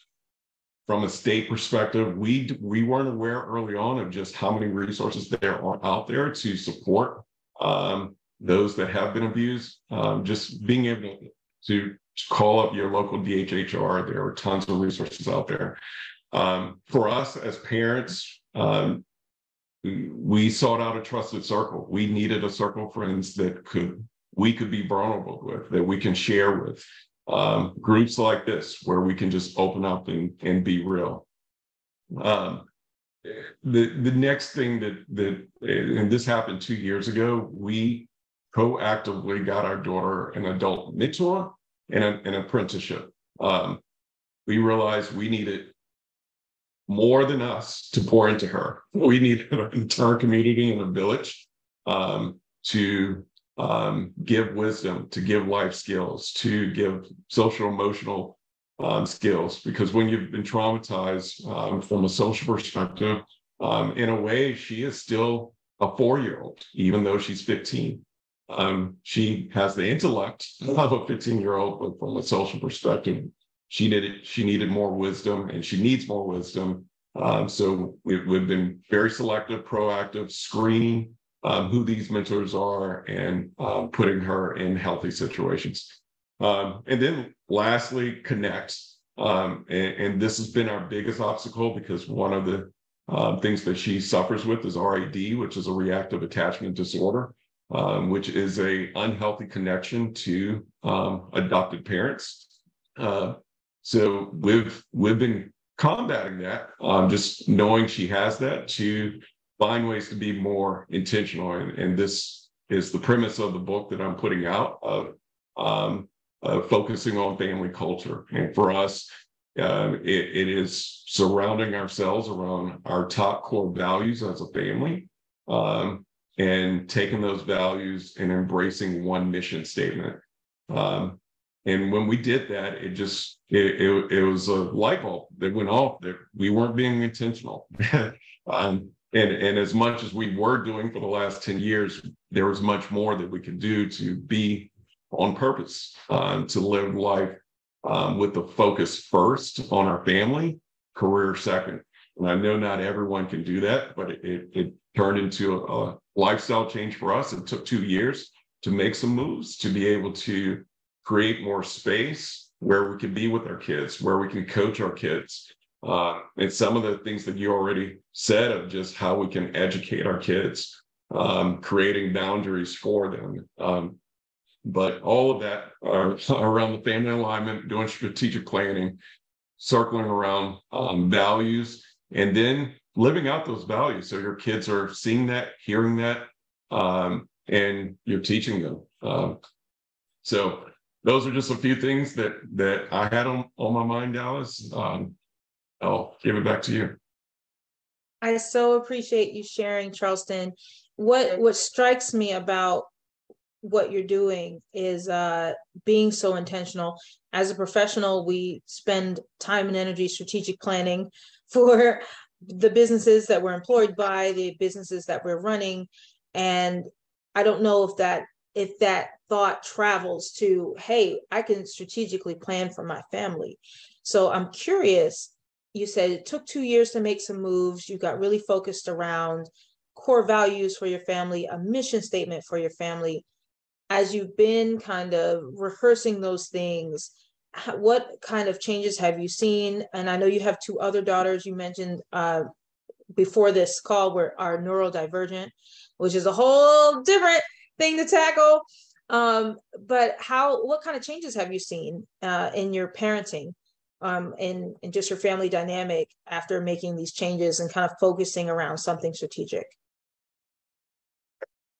from a state perspective, we we weren't aware early on of just how many resources there are out there to support um, those that have been abused. just being able to call up your local DHHR, there are tons of resources out there. for us as parents, um, we sought out a trusted circle. We needed a circle of friends that could we could be vulnerable with, that we can share with. Um, groups like this where we can just open up and, and be real. Um, the the next thing that that and this happened two years ago, we proactively got our daughter an adult mentor and a, an apprenticeship. Um, we realized we needed more than us to pour into her. We needed an entire community and a village um, to um, give wisdom, to give life skills, to give social emotional um, skills. Because when you've been traumatized um, from a social perspective, um, in a way, she is still a four year old, even though she's 15. Um, she has the intellect (laughs) of a 15 year old, but from a social perspective, she needed she needed more wisdom and she needs more wisdom. Um, so we, we've been very selective, proactive, screening um, who these mentors are and um, putting her in healthy situations. Um, and then lastly, connect. Um, and, and, this has been our biggest obstacle because one of the um, things that she suffers with is RAD, which is a reactive attachment disorder, um, which is a unhealthy connection to adopted parents. Uh, so we've we've been combating that, um, just knowing she has that to find ways to be more intentional. And, and this is the premise of the book that I'm putting out of um, uh, focusing on family culture. And for us, uh, it, it is surrounding ourselves around our top core values as a family um, and taking those values and embracing one mission statement. Um, and when we did that, it just it, it, it was a light bulb that went off that we weren't being intentional. (laughs) um, and and as much as we were doing for the last 10 years, there was much more that we could do to be on purpose, um, to live life um, with the focus first on our family, career second. And I know not everyone can do that, but it, it, it turned into a, a lifestyle change for us. It took two years to make some moves to be able to create more space where we can be with our kids, where we can coach our kids. Uh, and some of the things that you already said of just how we can educate our kids, um, creating boundaries for them. Um, but all of that are (laughs) around the family alignment, doing strategic planning, circling around um, values, and then living out those values. So your kids are seeing that, hearing that, um, and you're teaching them. Um, so those are just a few things that that I had on, on my mind, Dallas. Um, I'll give it back to you. I so appreciate you sharing, Charleston. What what strikes me about what you're doing is uh, being so intentional. As a professional, we spend time and energy strategic planning (laughs) for the businesses that we're employed by, the businesses that we're running, and I don't know if that if that thought travels to, hey, I can strategically plan for my family. So I'm curious. You said it took two years to make some moves. You got really focused around core values for your family, a mission statement for your family. As you've been kind of rehearsing those things, what kind of changes have you seen? And I know you have two other daughters you mentioned uh, before this call were are neurodivergent, which is a whole different thing to tackle. Um, but how what kind of changes have you seen uh, in your parenting um, and, just your family dynamic after making these changes and kind of focusing around something strategic?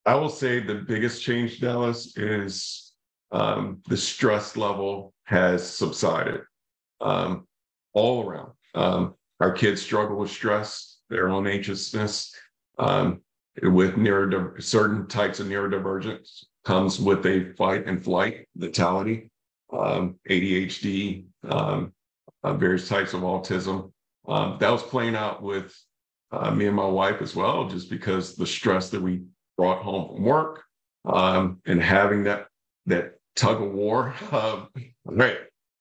I will say the biggest change, Dallas, is um, the stress level has subsided um, all around. Um, our kids struggle with stress, their own anxiousness. Um, with neuro certain types of neurodivergence comes with a fight and flight mentality, um, ADHD, uh, various types of autism. Um, that was playing out with uh, me and my wife as well, just because the stress that we brought home from work um, and having that that tug of war. Uh, right,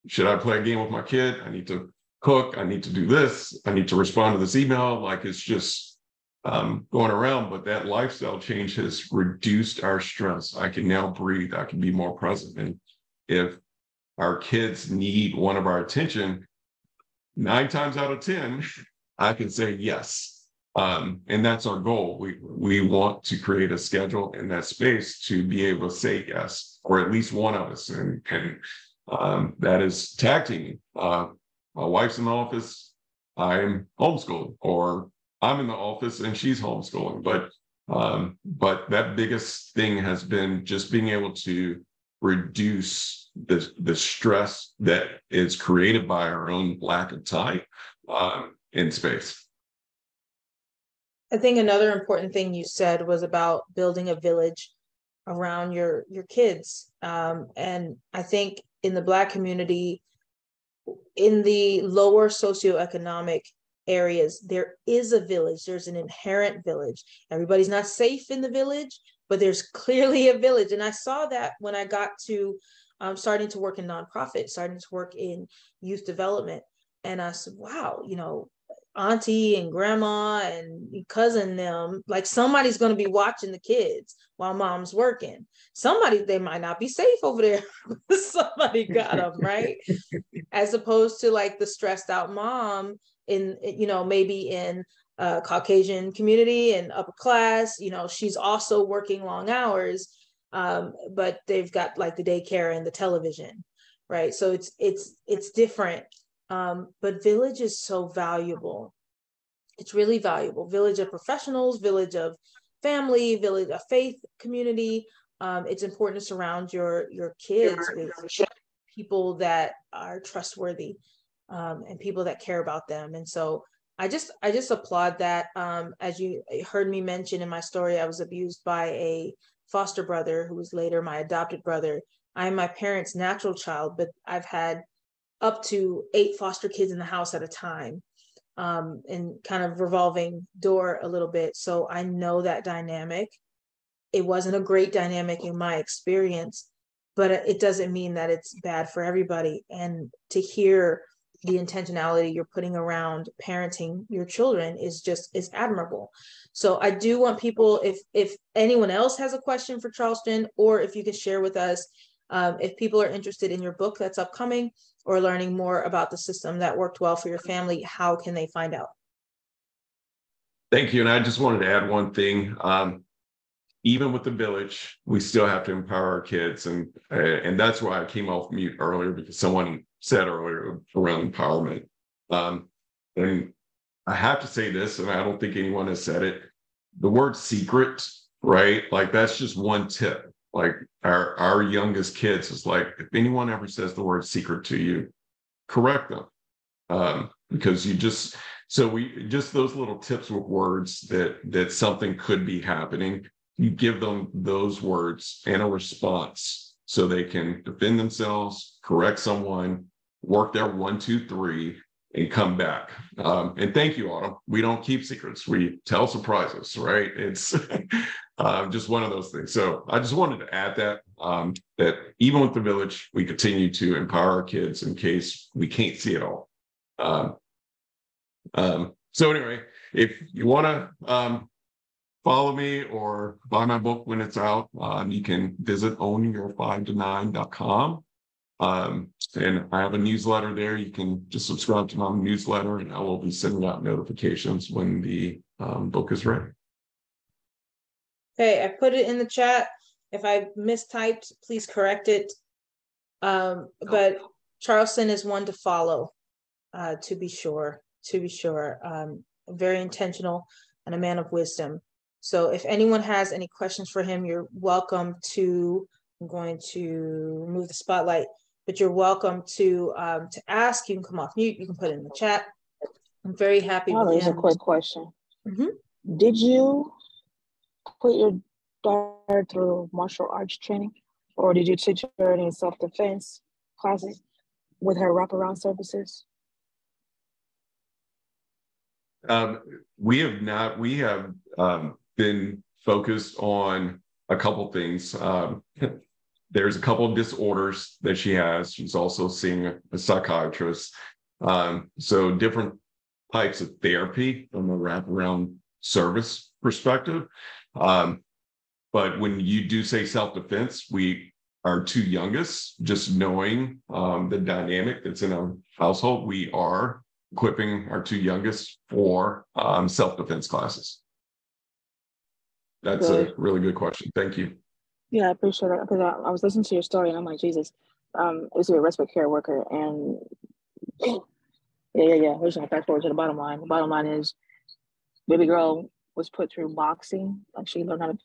should I play a game with my kid? I need to cook. I need to do this. I need to respond to this email. Like it's just um, going around, but that lifestyle change has reduced our stress. I can now breathe. I can be more present. And if our kids need one of our attention, nine times out of 10, I can say yes. Um, and that's our goal. We we want to create a schedule in that space to be able to say yes, or at least one of us. And, and um, that is tag teaming. Uh, my wife's in the office, I'm homeschooled, or I'm in the office and she's homeschooling. But um, but that biggest thing has been just being able to reduce the the stress that is created by our own lack of time um, in space. I think another important thing you said was about building a village around your your kids, um, and I think in the Black community, in the lower socioeconomic areas, there is a village. There's an inherent village. Everybody's not safe in the village, but there's (laughs) clearly a village. And I saw that when I got to um, starting to work in nonprofit, starting to work in youth development. And I said, wow, you know, auntie and grandma and cousin them like somebody's going to be watching the kids while mom's working somebody they might not be safe over there (laughs) somebody got them right (laughs) as opposed to like the stressed out mom in you know maybe in a caucasian community and upper class you know she's also working long hours um, but they've got like the daycare and the television right? So it's it's it's different. Um, but village is so valuable. It's really valuable. Village of professionals village of family village of faith community. Um, it's important to surround your your kids with people that are trustworthy um, and people that care about them. And so I just I just applaud that. Um, as you heard me mention in my story, I was abused by a foster brother who was later my adopted brother. I am my parents' natural child, but I've had up to eight foster kids in the house at a time um, and kind of revolving door a little bit. So I know that dynamic. It wasn't a great dynamic in my experience, but it doesn't mean that it's bad for everybody. And to hear the intentionality you're putting around parenting your children is just is admirable. So i do want people if if anyone else has a question for charleston or if you could share with us um, if people are interested in your book that's upcoming or learning more about the system that worked well for your family how can they find out? Thank you. And i just wanted to add one thing. Um, even with the village, we still have to empower our kids, and and that's why I came off mute earlier because someone said earlier around empowerment. Um, and I have to say this, and I don't think anyone has said it. The word secret, right? Like that's just one tip. Like our our youngest kids is like, if anyone ever says the word secret to you, correct them. Um, because you just so we just those little tips with words that that something could be happening. You give them those words and a response so they can defend themselves, correct someone, work their one, two, three, and come back. Um, and thank you, Autumn. We don't keep secrets. We tell surprises, right? It's (laughs) uh, just one of those things. So I just wanted to add that um, that even with the village, we continue to empower our kids in case we can't see it all. Um, um, so anyway, if you want to um, follow me or buy my book when it's out, um, you can visit ownyour5to9.com. Um, and I have a newsletter there. You can just subscribe to my newsletter, and I will be sending out notifications when the um, book is ready. Okay, I put it in the chat. If I mistyped, please correct it. Um, but Charleston is one to follow, uh, to be sure, to be sure. Um, very intentional and a man of wisdom. So if anyone has any questions for him, you're welcome to. I'm going to move the spotlight but you're welcome to um, to ask. You can come off mute. You can put it in the chat. I'm very happy. Oh, there's a quick question. Mm-hmm. Did you put your daughter through martial arts training, or did you teach her any self defense classes with her wraparound services? Um, we have not. We have um, been focused on a couple things. Um, (laughs) there's a couple of disorders that she has. She's also seeing a, psychiatrist. Um, so different types of therapy from a wraparound service perspective. Um, but when you do say self-defense, we our two youngest, just knowing um, the dynamic that's in our household, we are equipping our two youngest for um, self-defense classes. That's a really good question. Thank you. Yeah, I appreciate that because I, I, was listening to your story and I'm like, Jesus, um, is he a respite care worker? And (clears throat) yeah, yeah, yeah. We're just gonna fast forward to the bottom line. The bottom line is, baby girl was put through boxing. Like she learned how to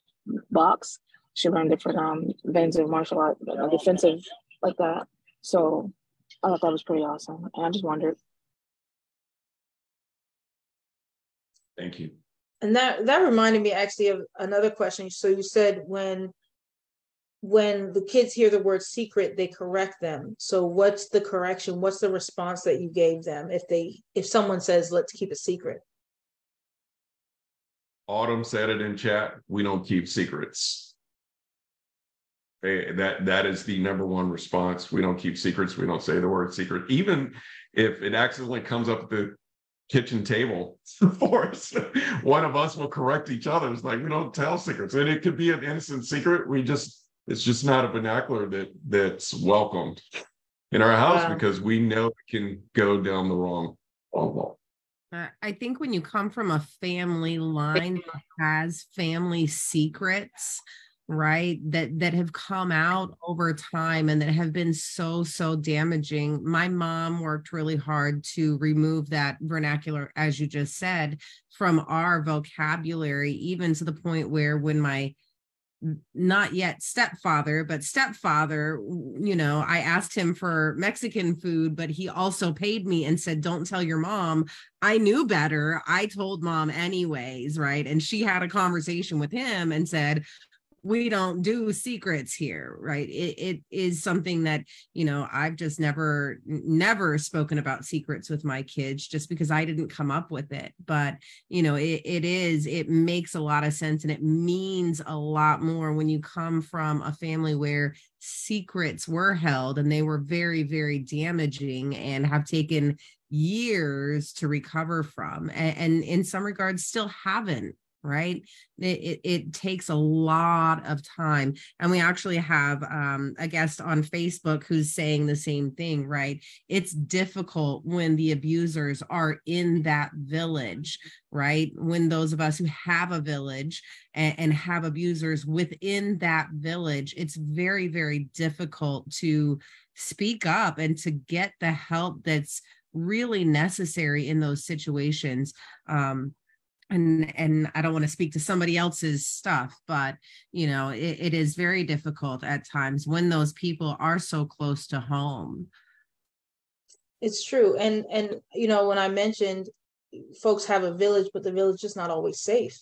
box. She learned different um veins of martial art, uh, defensive like that. So I thought that was pretty awesome, and I just wondered. Thank you. And that that reminded me actually of another question. So you said when when the kids hear the word secret they correct them. So what's the correction? What's the response that you gave them if they if someone says let's keep a secret autumn said it in chat we don't keep secrets. Eh, that that is the number one response. We don't keep secrets. We don't say the word secret. Even if it accidentally comes up at the kitchen table (laughs) for us one of us will correct each other it's like we don't tell secrets and it could be an innocent secret we just it's just not a vernacular that that's welcomed in our house wow. because we know it can go down the wrong wall. Uh, I think when you come from a family line that has family secrets, right, that that have come out mm-hmm. over time and that have been so so damaging. My mom worked really hard to remove that vernacular, as you just said, from our vocabulary, even to the point where when my not yet stepfather, but stepfather, you know, I asked him for Mexican food, but he also paid me and said, Don't tell your mom. I knew better. I told mom anyways, right? And she had a conversation with him and said, we don't do secrets here right? It, it is something that you know i've just never never spoken about secrets with my kids just because i didn't come up with it. But you know it, it is it makes a lot of sense and it means a lot more when you come from a family where secrets were held and they were very very damaging and have taken years to recover from and, and in some regards still haven't right? It, it, it, takes a lot of time. And we actually have um, a guest on facebook who's saying the same thing right? It's difficult when the abusers are in that village right? When those of us who have a village and, and have abusers within that village it's very very difficult to speak up and to get the help that's really necessary in those situations. Um, and and i don't want to speak to somebody else's stuff but you know it, it is very difficult at times when those people are so close to home it's true and and you know when i mentioned folks have a village, but the village is not always safe.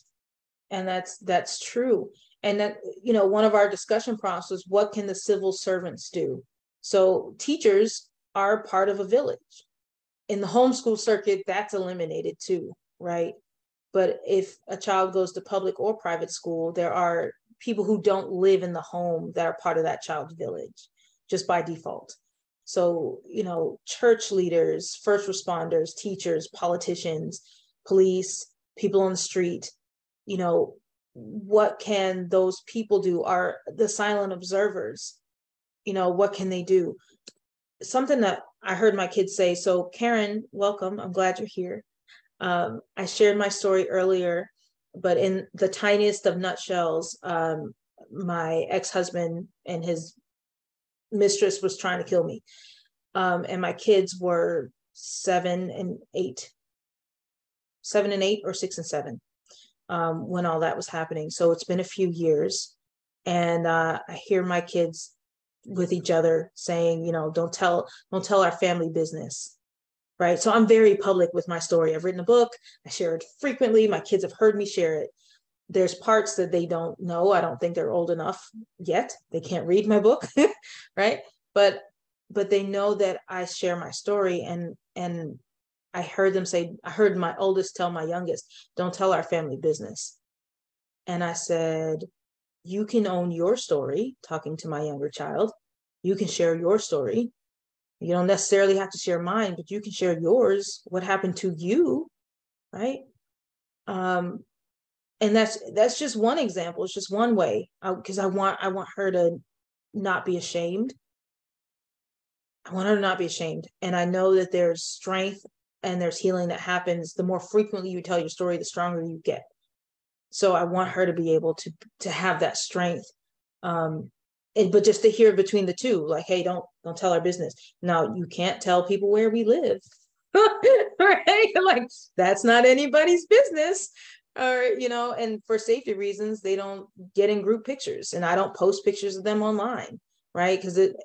And that's that's true. And that, you know, one of our discussion prompts was what can the civil servants do? So teachers are part of a village. In the homeschool circuit, that's eliminated too, right? But if a child goes to public or private school, there are people who don't live in the home that are part of that child's village just by default. So, you know, church leaders, first responders, teachers, politicians, police, people on the street, you know, what can those people do? Are the silent observers, you know, what can they do? Something that I heard my kids say. So, Karen, welcome. I'm glad you're here. Um, I shared my story earlier, but in the tiniest of nutshells, um, my ex husband and his mistress was trying to kill me. Um, and my kids were seven and eight, seven and eight, or six and seven um, when all that was happening. So it's been a few years. And uh, I hear my kids with each other saying, you know, don't tell, don't tell our family business. Right. So I'm very public with my story. I've written a book. I share it frequently. My kids have heard me share it there's parts that they don't know. I don't think they're old enough yet. They can't read my book, (laughs) right? But but they know that I share my story and and I heard them say I heard my oldest tell my youngest, "Don't tell our family business." And I said, "You can own your story," talking to my younger child. You can share your story. You don't necessarily have to share mine, but you can share yours. What happened to you, right? Um, and that's that's just one example. It's just one way because I, I want i want her to not be ashamed. I want her to not be ashamed. And i know that there's strength and there's healing that happens. The more frequently you tell your story the stronger you get. So i want her to be able to to have that strength. Um and, but just to hear between the two like hey don't don't tell our business. Now you can't tell people where we live. (laughs) Right? Like that's not anybody's business. Or you know and for safety reasons they don't get in group pictures. And i don't post pictures of them online right? Because it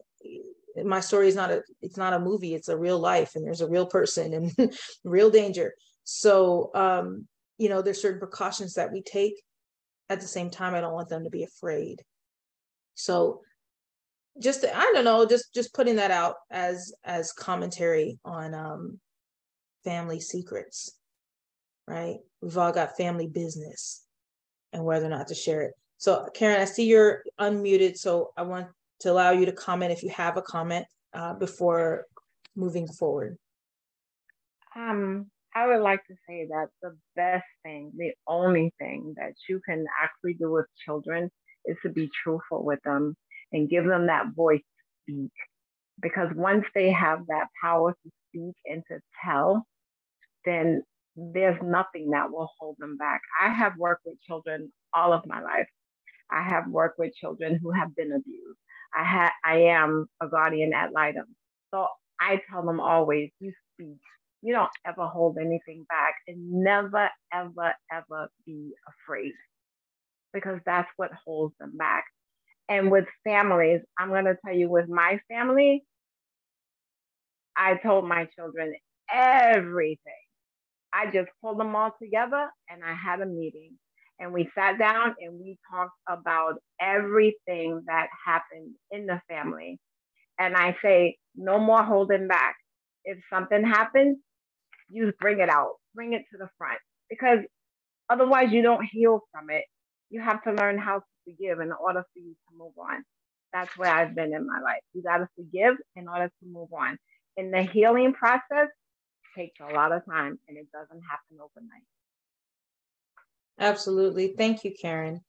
my story is not a it's not a movie. It's a real life and there's a real person and (laughs) real danger. So um you know there's certain precautions that we take. At the same time i don't want them to be afraid so just i don't know just just putting that out as as commentary on um family secrets right? We've all got family business and whether or not to share it. So, Karen, I see you're unmuted. So, I want to allow you to comment if you have a comment uh, before moving forward. Um, I would like to say that the best thing, the only thing that you can actually do with children is to be truthful with them and give them that voice to speak. Because once they have that power to speak and to tell, then there's nothing that will hold them back. I have worked with children all of my life. I have worked with children who have been abused. I had I am a guardian ad litem. So I tell them always, you speak. You don't ever hold anything back and never, ever, ever be afraid because that's what holds them back. And with families, I'm going to tell you with my family, I told my children everything I just pulled them all together and I had a meeting. And we sat down and we talked about everything that happened in the family. And I say, no more holding back. If something happens, you bring it out, bring it to the front, because otherwise you don't heal from it. You have to learn how to forgive in order for you to move on. That's where I've been in my life. You got to forgive in order to move on. In the healing process, takes a lot of time and it doesn't happen overnight. Absolutely. Thank you, Karen.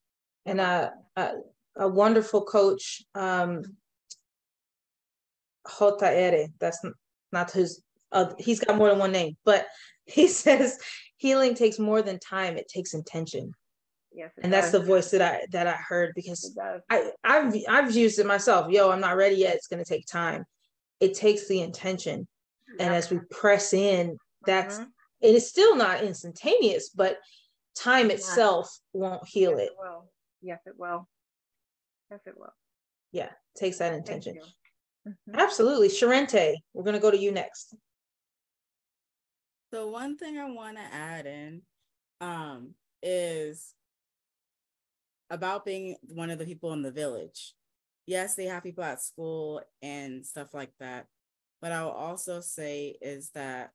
And uh, a, a wonderful coach, um, that's not his, uh, he's got more than one name, but (laughs) he says healing takes more than time, it takes intention. Yes, and does. that's the voice that I that I heard because I I've I've used it myself. Yo, I'm not ready yet. It's going to take time. It takes the intention and as we press in that's mm-hmm. it is still not instantaneous but time itself won't heal yes, it. it will yes it will yes it will yeah takes that intention mm-hmm. absolutely Sharente, we're going to go to you next So one thing I want to add in um, is about being one of the people in the village. Yes, they have people at school and stuff like that. But I will also say is that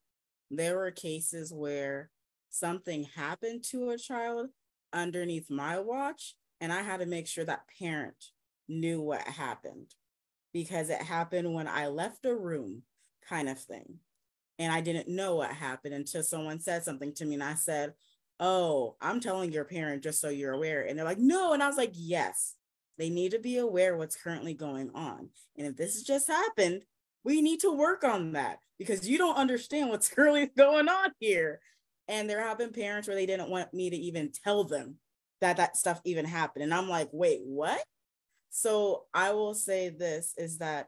there were cases where something happened to a child underneath my watch, and I had to make sure that parent knew what happened because it happened when I left a room, kind of thing. And I didn't know what happened until someone said something to me, and I said, Oh, I'm telling your parent just so you're aware. And they're like, No. And I was like, Yes, they need to be aware what's currently going on. And if this has just happened, we need to work on that because you don't understand what's (laughs) currently going on here. And there have been parents where they didn't want me to even tell them that that stuff even happened. And I'm like, wait, what? So I will say this is that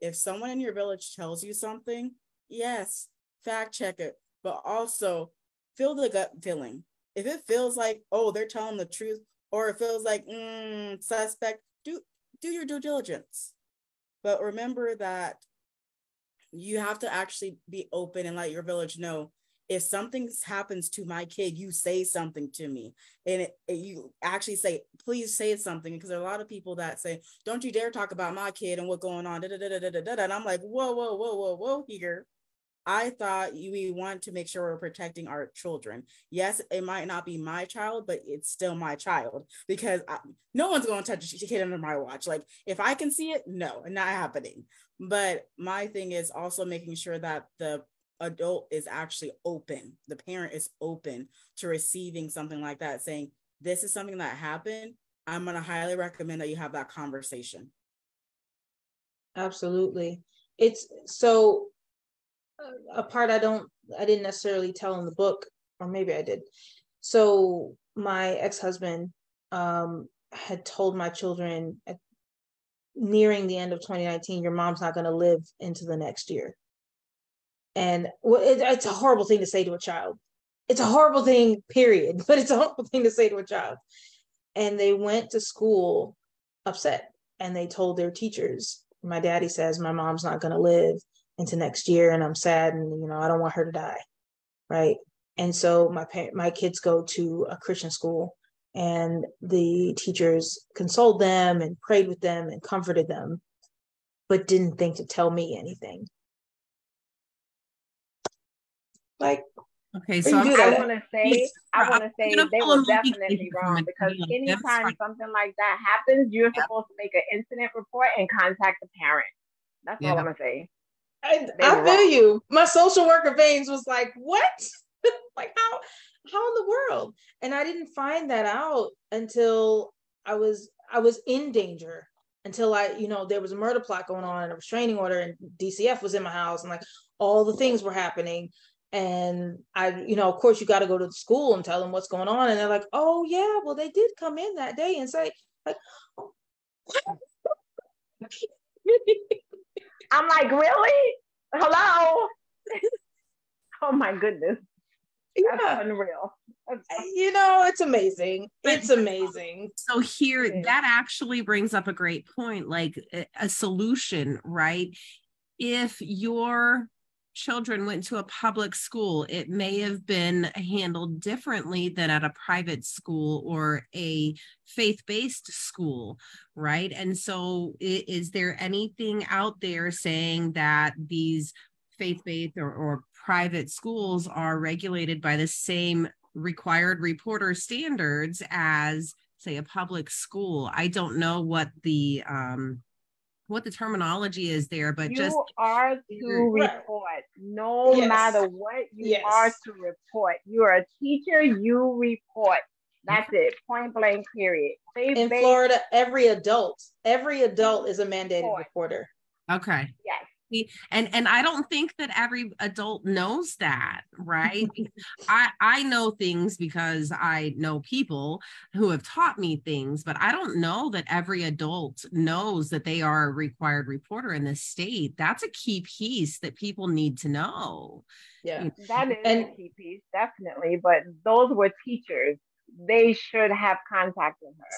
if someone in your village tells you something, yes, fact check it, but also feel the gut feeling. If it feels like, oh, they're telling the truth, or it feels like mm, suspect, do do your due diligence. But remember that you have to actually be open and let your village know if something happens to my kid, you say something to me. And it, it, you actually say, please say something. Because there are a lot of people that say, don't you dare talk about my kid and what's going on. Da, da, da. And I'm like, whoa, whoa, whoa, whoa, whoa, here. I thought we want to make sure we're protecting our children. Yes, it might not be my child, but it's still my child because I, no one's going to touch a kid under my watch. Like if I can see it, no, not happening. But my thing is also making sure that the adult is actually open, the parent is open to receiving something like that, saying, This is something that happened. I'm going to highly recommend that you have that conversation. Absolutely. It's so a part I don't, I didn't necessarily tell in the book, or maybe I did. So my ex husband um, had told my children at, nearing the end of 2019, your mom's not going to live into the next year. And well, it, it's a horrible thing to say to a child. It's a horrible thing, period, (laughs) but it's a horrible thing to say to a child. And they went to school upset and they told their teachers, my daddy says my mom's not going to live into next year and I'm sad and you know I don't want her to die right? And so my pa- my kids go to a Christian school and the teachers consoled them and prayed with them and comforted them but didn't think to tell me anything. Like okay so i want to say i want to say they were definitely wrong because anytime something like that happens you're yep. supposed to make an incident report and contact the parent. That's all i'm gonna say I, I feel you. My social worker veins was like what? (laughs) Like how how in the world? And i didn't find that out until i was i was in danger until I, you know, there was a murder plot going on and a restraining order and DCF was in my house and like all the things were happening. And I, you know, of course, you got to go to the school and tell them what's going on. And they're like, oh, yeah, well, they did come in that day and say, like, oh, (laughs) (laughs) I'm like, really? Hello? oh, my goodness. That's yeah. unreal. Uh, you know, it's amazing. It's amazing. So here that actually brings up a great point like a solution, right? If your children went to a public school, it may have been handled differently than at a private school or a faith based school, right? And so, is there anything out there saying that these faith based or, or private schools are regulated by the same required reporter standards as, say, a public school? I don't know what the um, what the terminology is there, but you just are to report no yes. matter what you yes. are to report. You are a teacher, you report. That's it. Point blank, period. Faith In Florida, every adult, every adult is a mandated report. reporter. Okay. Yes and and i don't think that every adult knows that right? (laughs) I i know things because i know people who have taught me things but i don't know that every adult knows that they are a required reporter in this state. That's a key piece that people need to know. Yeah that is and, a key piece definitely but those were teachers. They should have contacted her.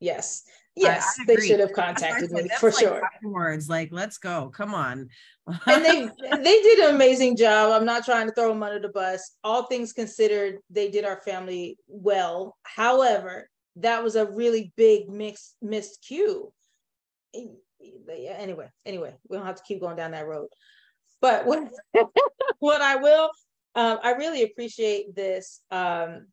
Yes Yes, they should have contacted me for like sure. Words like, let's go. Come on. and they (laughs) they did an amazing job. I'm not trying to throw them under the bus. All things considered, they did our family well. However, that was a really big mix missed cue. Yeah, anyway, anyway, we don't have to keep going down that road. But what (laughs) what I will, um, I really appreciate this. Um,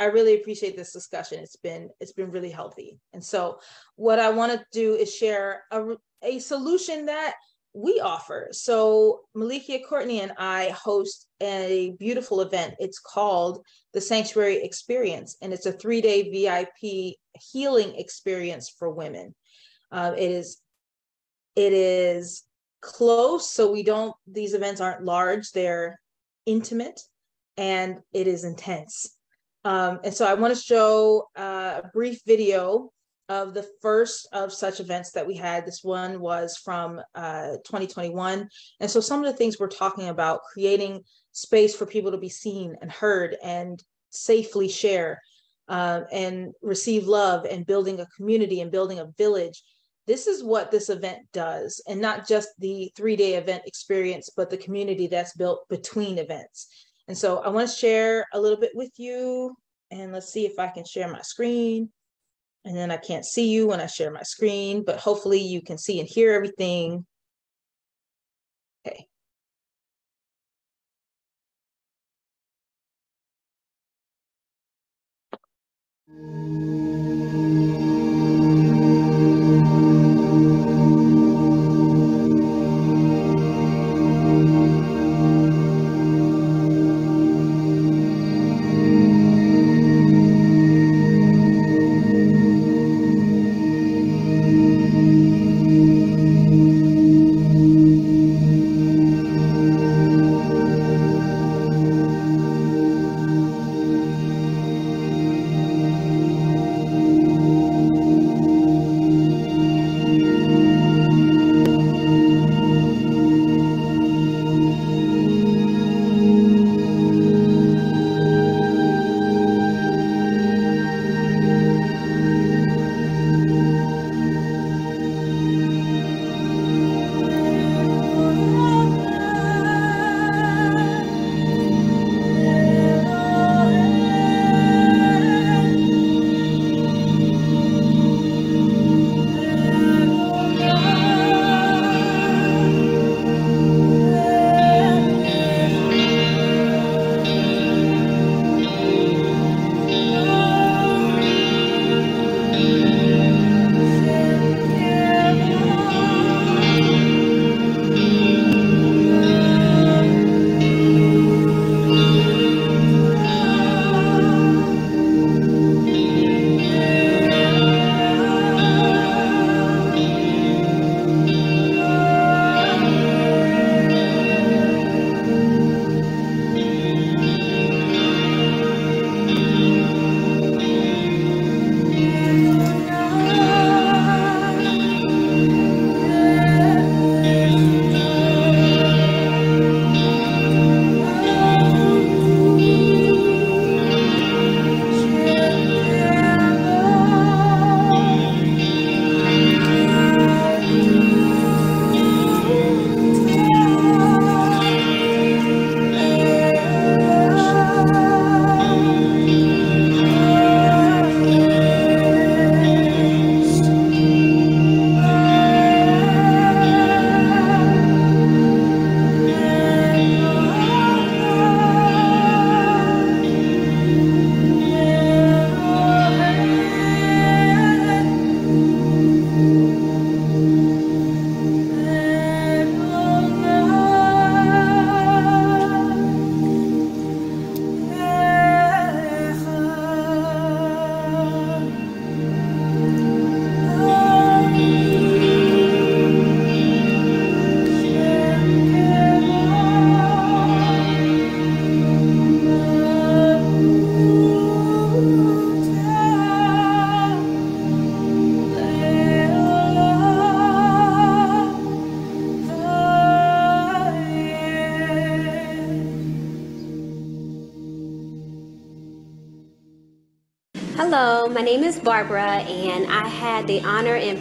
I really appreciate this discussion. It's been it's been really healthy. And so what I want to do is share a, a solution that we offer. So Malikia Courtney and I host a beautiful event. It's called the Sanctuary Experience, and it's a three-day VIP healing experience for women. Uh, it is it is close, so we don't. These events aren't large; they're intimate, and it is intense. Um, and so I want to show uh, a brief video of the first of such events that we had. This one was from uh, 2021. And so some of the things we're talking about creating space for people to be seen and heard and safely share uh, and receive love and building a community and building a village. This is what this event does, and not just the three day event experience, but the community that's built between events. And so I want to share a little bit with you and let's see if I can share my screen. And then I can't see you when I share my screen, but hopefully you can see and hear everything. Okay.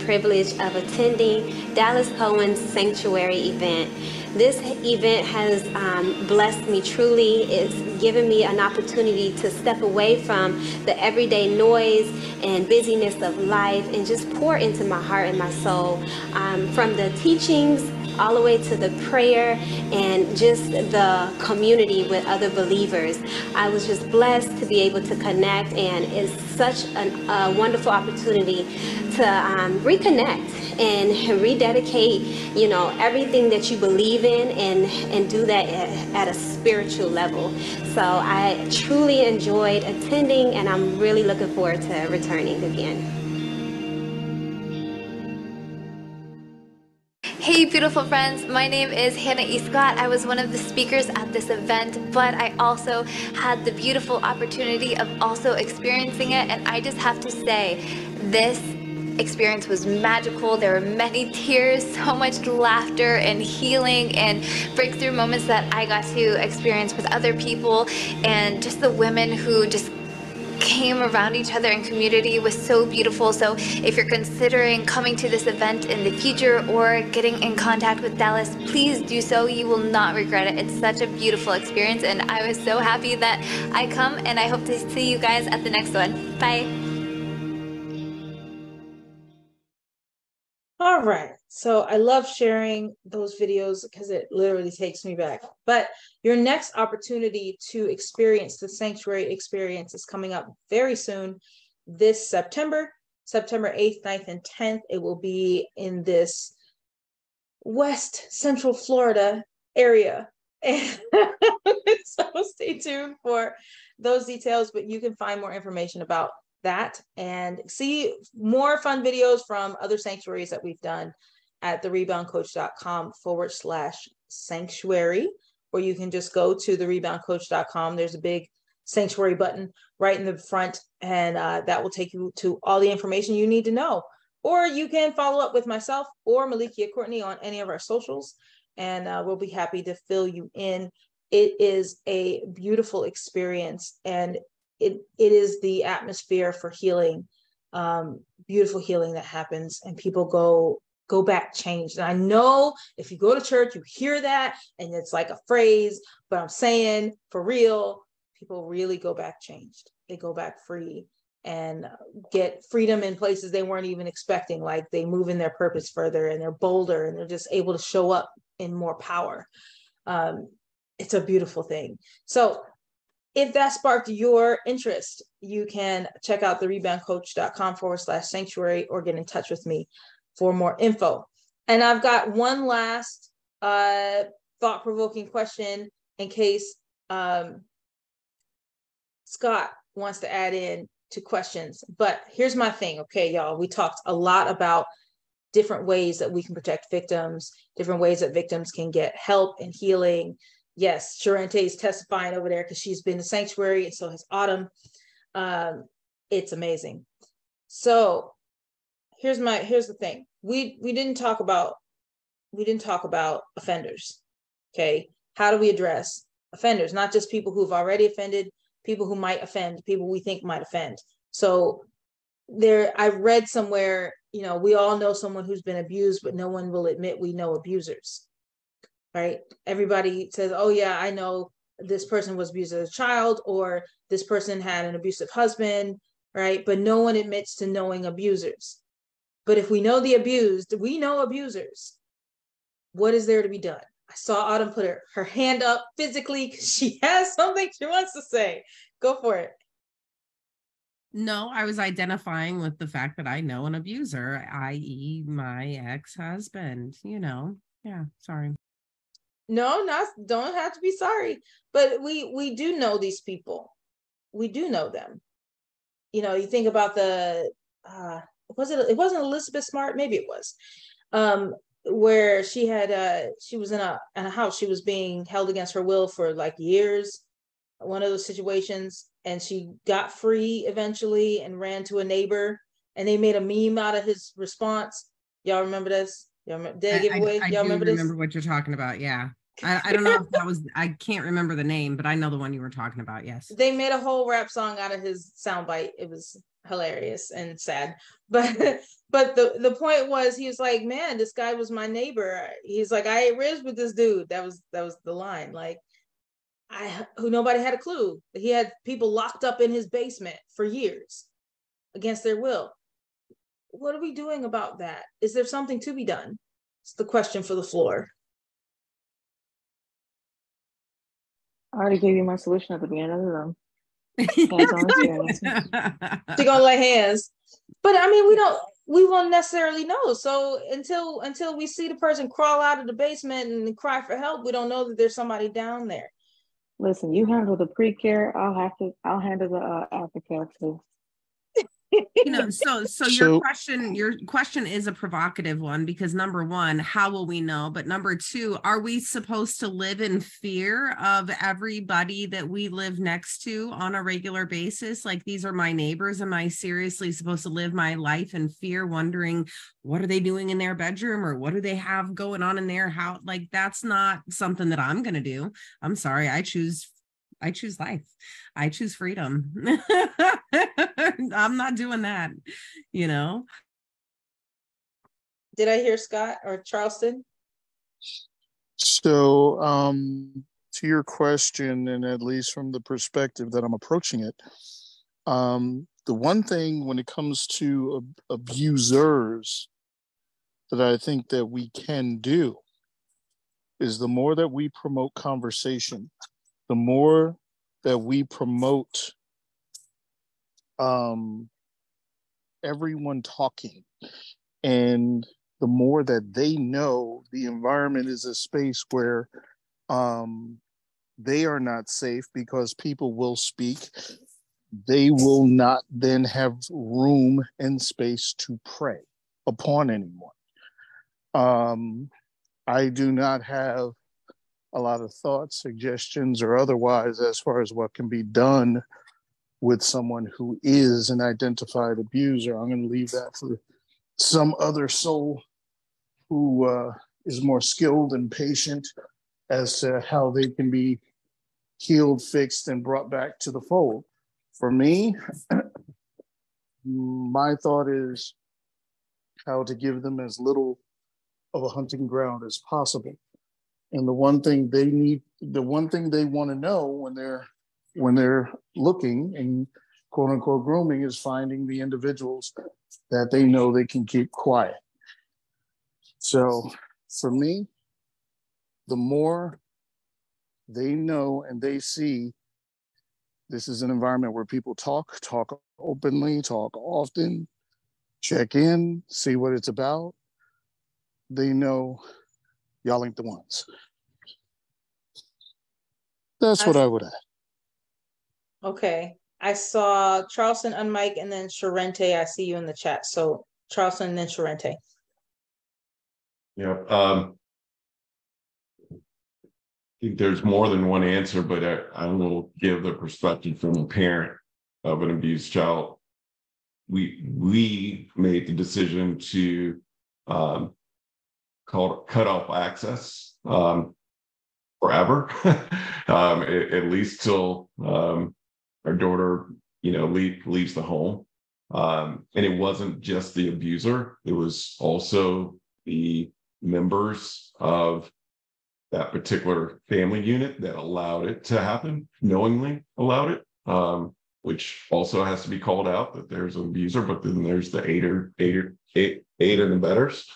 Privilege of attending Dallas Kohen's Sanctuary event. This event has um, blessed me truly. It's given me an opportunity to step away from the everyday noise and busyness of life and just pour into my heart and my soul. Um, from the teachings all the way to the prayer and just the community with other believers. I was just blessed to be able to connect, and it's such an, a wonderful opportunity to um, reconnect and rededicate, you know, everything that you believe in and, and do that at, at a spiritual level. So I truly enjoyed attending, and I'm really looking forward to returning again. Hey, beautiful friends. My name is Hannah E. Scott. I was one of the speakers at this event, but I also had the beautiful opportunity of also experiencing it. And I just have to say, this experience was magical. There were many tears, so much laughter and healing and breakthrough moments that I got to experience with other people and just the women who just came around each other in community was so beautiful. So if you're considering coming to this event in the future or getting in contact with Dallas, please do so. You will not regret it. It's such a beautiful experience and I was so happy that I come and I hope to see you guys at the next one. Bye. Right. So I love sharing those videos because it literally takes me back. But your next opportunity to experience the sanctuary experience is coming up very soon this September, September 8th, 9th, and 10th. It will be in this West Central Florida area. (laughs) so stay tuned for those details, but you can find more information about that and see more fun videos from other sanctuaries that we've done at thereboundcoach.com forward slash sanctuary, or you can just go to thereboundcoach.com. There's a big sanctuary button right in the front, and uh, that will take you to all the information you need to know. Or you can follow up with myself or Malikia Courtney on any of our socials, and uh, we'll be happy to fill you in. It is a beautiful experience, and it it is the atmosphere for healing, um, beautiful healing that happens, and people go go back changed. And I know if you go to church, you hear that and it's like a phrase, but I'm saying for real, people really go back changed. They go back free and get freedom in places they weren't even expecting. Like they move in their purpose further and they're bolder and they're just able to show up in more power. Um, it's a beautiful thing. So if that sparked your interest, you can check out the reboundcoach.com forward slash sanctuary or get in touch with me for more info. And I've got one last uh, thought provoking question in case um, Scott wants to add in to questions. But here's my thing, okay, y'all. We talked a lot about different ways that we can protect victims, different ways that victims can get help and healing. Yes, Sharente is testifying over there because she's been to sanctuary, and so has Autumn. Um, it's amazing. So here's my here's the thing. We we didn't talk about we didn't talk about offenders okay? How do we address offenders? Not just people who've already offended people who might offend people we think might offend. So there i read somewhere you know we all know someone who's been abused but no one will admit we know abusers right everybody says oh yeah i know this person was abused as a child or this person had an abusive husband right but no one admits to knowing abusers but if we know the abused, we know abusers. What is there to be done? I saw Autumn put her, her hand up physically because (laughs) she has something she wants to say. Go for it. No, I was identifying with the fact that I know an abuser, i.e., my ex husband. You know, yeah, sorry. No, not don't have to be sorry, but we we do know these people. We do know them. You know, you think about the uh, was it it wasn't Elizabeth Smart? Maybe it was. Um where she had uh she was in a in a house. She was being held against her will for like years. One of those situations. And she got free eventually and ran to a neighbor. And they made a meme out of his response. Y'all remember this y'all remember, did I? I, I y'all remember, remember what you're talking about yeah I, I don't know if that was I can't remember the name, but I know the one you were talking about. Yes. They made a whole rap song out of his soundbite. It was hilarious and sad. (laughs) But but the the point was he was like, man, this guy was my neighbor. He's like, I ate ribs with this dude. That was that was the line. Like I who nobody had a clue. He had people locked up in his basement for years against their will. What are we doing about that? Is there something to be done? It's the question for the floor. I already gave you my solution at the beginning of the room. (laughs) She gonna lay hands. But I mean, we don't we won't necessarily know. So until until we see the person crawl out of the basement and cry for help, we don't know that there's somebody down there. Listen, you handle the pre-care. I'll have to. I'll handle the uh, aftercare too you know so so your so, question your question is a provocative one because number one how will we know? But number two are we supposed to live in fear of everybody that we live next to on a regular basis? Like these are my neighbors. Am i seriously supposed to live my life in fear wondering what are they doing in their bedroom or what do they have going on in their house like that's not something that i'm going to do. I'm sorry i choose I choose life. I choose freedom. (laughs) I'm not doing that, you know. Did I hear Scott or Charleston? So, um, to your question, and at least from the perspective that I'm approaching it, um, the one thing when it comes to ab- abusers that I think that we can do is the more that we promote conversation, the more that we promote um, everyone talking and the more that they know the environment is a space where um, they are not safe because people will speak. They will not then have room and space to prey upon anyone. Um, i do not have a lot of thoughts, suggestions, or otherwise as far as what can be done with someone who is an identified abuser. I'm going to leave that for some other soul who uh, is more skilled and patient as to how they can be healed, fixed, and brought back to the fold. For me, (clears throat) my thought is how to give them as little of a hunting ground as possible and the one thing they need the one thing they want to know when they're when they're looking and quote unquote grooming is finding the individuals that they know they can keep quiet. So for me the more they know and they see this is an environment where people talk talk openly talk often check in see what it's about. They know y'all ain't the ones. That's what I would add. Okay. I saw Charleston on mic and then Sharente. I see you in the chat. So Charleston and then Sharente. Yeah. Um, I think there's more than one answer, but I, I will give the perspective from a parent of an abused child. We we made the decision to um, called cut off access um, forever, (laughs) um, at, at, least till um, our daughter, you know, leave, leaves the home. Um, and it wasn't just the abuser; it was also the members of that particular family unit that allowed it to happen, knowingly allowed it. Um, which also has to be called out that there's an abuser, but then there's the aider, aider, eight, eight and the betters.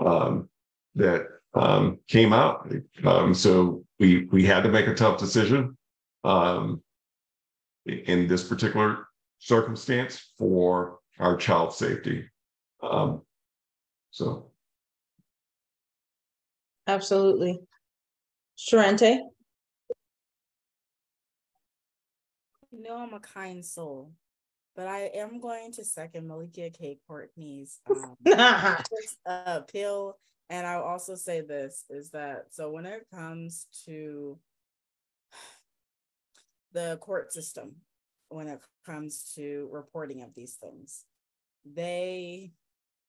Um, that um, came out. Um, so we we had to make a tough decision um, in this particular circumstance for our child safety. Um, so, absolutely, Sharente. You know I'm a kind soul, but I am going to second Malikia K. Courtney's um, (laughs) appeal and I'll also say this is that so when it comes to (sighs) the court system, when it comes to reporting of these things, they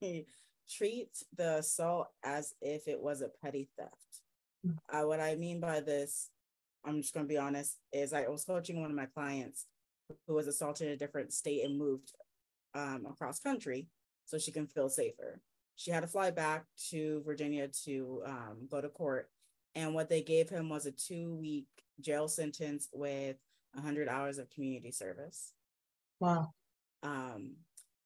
(laughs) treat the assault as if it was a petty theft. Uh, what I mean by this, I'm just going to be honest, is I was coaching one of my clients who was assaulted in a different state and moved um, across country so she can feel safer. She had to fly back to Virginia to um, go to court. And what they gave him was a two week jail sentence with 100 hours of community service. Wow. Um,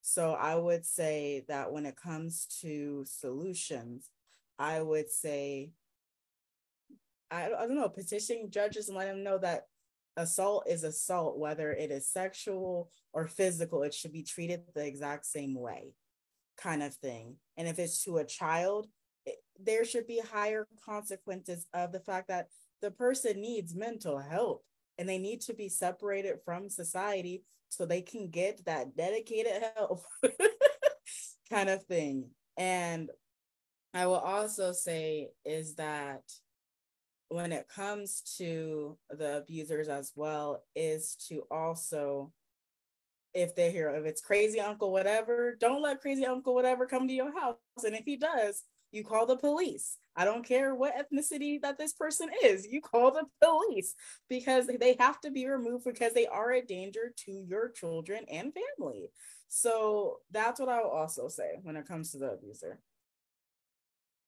so I would say that when it comes to solutions, I would say, I, I don't know, petition judges and let them know that assault is assault, whether it is sexual or physical, it should be treated the exact same way, kind of thing. And if it's to a child, it, there should be higher consequences of the fact that the person needs mental help and they need to be separated from society so they can get that dedicated help (laughs) kind of thing. And I will also say is that when it comes to the abusers as well, is to also, if they're here, if it's crazy uncle, whatever, don't let crazy uncle, whatever, come to your house. And if he does, you call the police. I don't care what ethnicity that this person is. You call the police because they have to be removed because they are a danger to your children and family. So that's what I will also say when it comes to the abuser.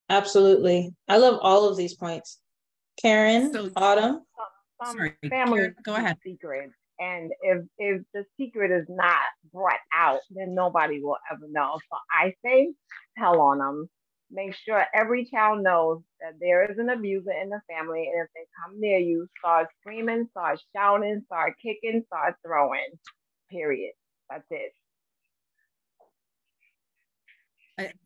Absolutely. I love all of these points. Karen, so, Autumn. Some Sorry, family Karen, go ahead. Secret. And if if the secret is not brought out, then nobody will ever know. So I say tell on them make sure every child knows that there is an abuser in the family. And if they come near you, start screaming, start shouting, start kicking, start throwing. Period. That's it.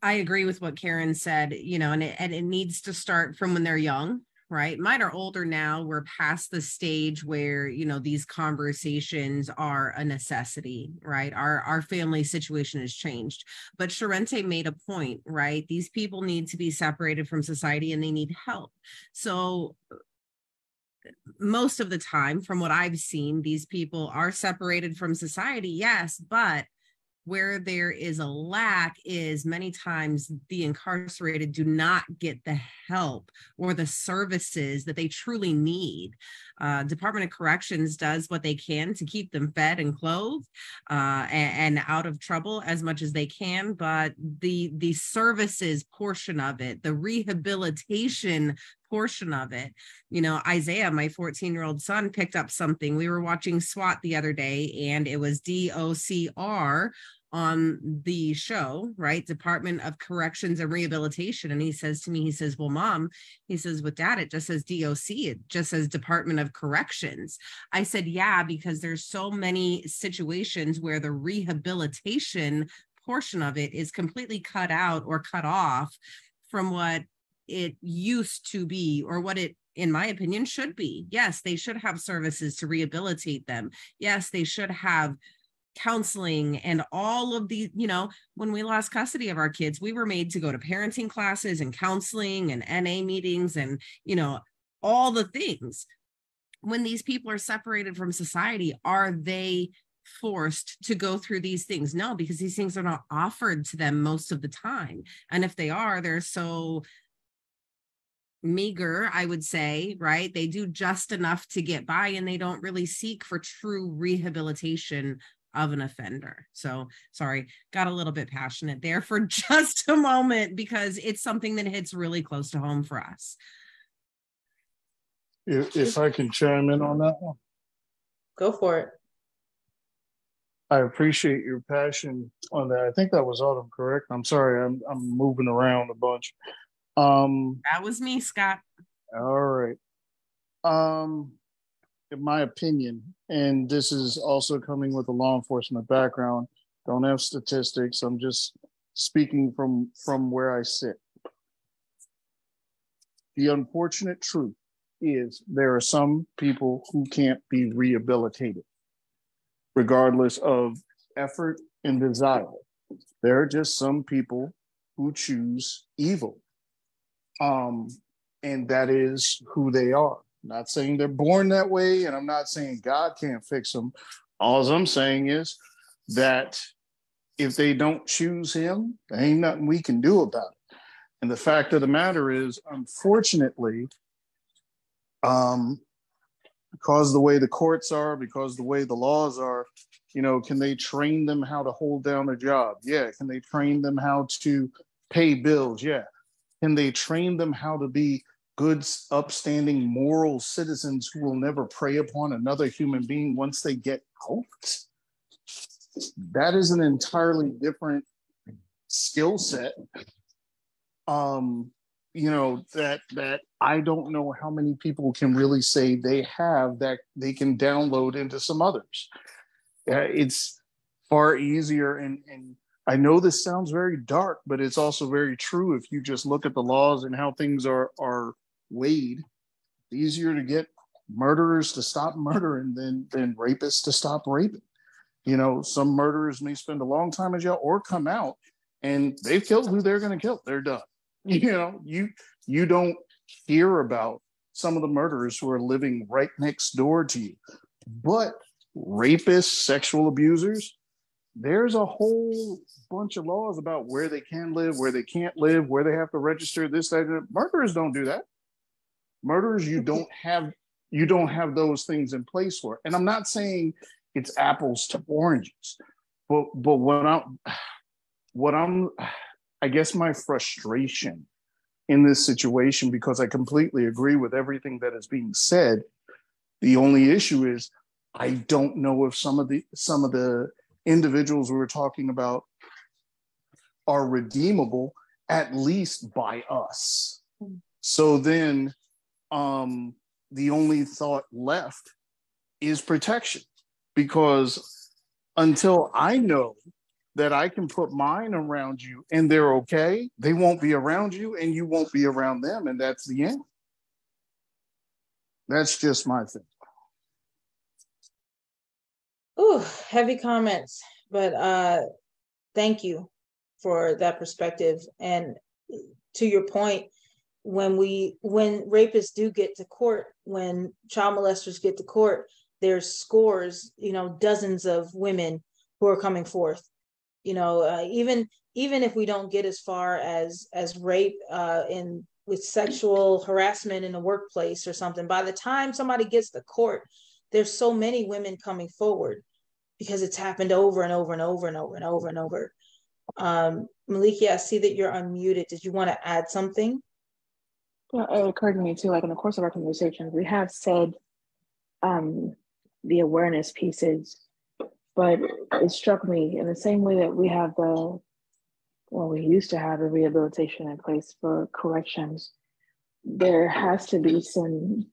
I, agree with what Karen said, you know, and it, and it needs to start from when they're young right? Mine are older now. We're past the stage where, you know, these conversations are a necessity, right? Our our family situation has changed. But Sharente made a point, right? These people need to be separated from society and they need help. So uh, most of the time from what I've seen, these people are separated from society, yes, but where there is a lack is many times the incarcerated do not get the help or the services that they truly need. Uh, Department of Corrections does what they can to keep them fed and clothed uh, and, and, out of trouble as much as they can, but the the services portion of it, the rehabilitation portion of it. You know, Isaiah, my 14 year old son, picked up something. We were watching SWAT the other day, and it was DOCR on the show, right? Department of Corrections and Rehabilitation. And he says to me, he says, Well, mom, he says, with that, it just says DOC, it just says Department of Corrections. I said, Yeah, because there's so many situations where the rehabilitation portion of it is completely cut out or cut off from what it used to be or what it in my opinion should be. Yes they should have services to rehabilitate them. Yes they should have counseling and all of the you know when we lost custody of our kids we were made to go to parenting classes and counseling and na meetings and you know all the things. When these people are separated from society are they forced to go through these things? No because these things are not offered to them most of the time. And if they are they're so meager, I would say, right? They do just enough to get by and they don't really seek for true rehabilitation of an offender. So, sorry, got a little bit passionate there for (laughs) just a moment because it's something that hits really close to home for us. If, if I can chime in on that one, go for it. I appreciate your passion on that. I think that was Autumn, correct? I'm sorry, I'm I'm moving around a bunch. Um, that was me, Scott. All right. Um, in my opinion, and this is also coming with a law enforcement background, don't have statistics. I'm just speaking from from where I sit. The unfortunate truth is there are some people who can't be rehabilitated, regardless of effort and desire. There are just some people who choose evil um, and that is who they are. Not saying they're born that way, and I'm not saying God can't fix them. All I'm saying is that if they don't choose Him, there ain't nothing we can do about it. And the fact of the matter is, unfortunately, um, because the way the courts are, because the way the laws are, you know, can they train them how to hold down a job? Yeah. Can they train them how to pay bills? Yeah. Can they train them how to be good, upstanding, moral citizens who will never prey upon another human being once they get out? That is an entirely different skill set. Um, you know that that I don't know how many people can really say they have that they can download into some others. Uh, it's far easier, and and I know this sounds very dark, but it's also very true. If you just look at the laws and how things are are weighed, it's easier to get murderers to stop murdering than than rapists to stop raping. You know, some murderers may spend a long time in jail or come out and they've killed who they're going to kill. They're done. (laughs) You know, you you don't hear about some of the murderers who are living right next door to you. But rapists, sexual abusers, there's a whole bunch of laws about where they can live, where they can't live, where they have to register this, that, that. Murderers don't do that. Murderers, you don't have you don't have those things in place for. And I'm not saying it's apples to oranges, but but what I'm what I'm I guess my frustration in this situation because I completely agree with everything that is being said. The only issue is I don't know if some of the some of the individuals we are talking about are redeemable at least by us. So then um the only thought left is protection because until I know that I can put mine around you and they're okay, they won't be around you and you won't be around them. And that's the end. That's just my thing. Ooh, heavy comments, but uh thank you for that perspective. And to your point, when we when rapists do get to court, when child molesters get to court, there's scores, you know, dozens of women who are coming forth you know uh, even even if we don't get as far as as rape uh, in with sexual harassment in the workplace or something by the time somebody gets to court there's so many women coming forward because it's happened over and over and over and over and over and over um maliki i see that you're unmuted did you want to add something well it occurred to me too like in the course of our conversation we have said um the awareness pieces but it struck me in the same way that we have the, well, we used to have a rehabilitation in place for corrections. There has to be some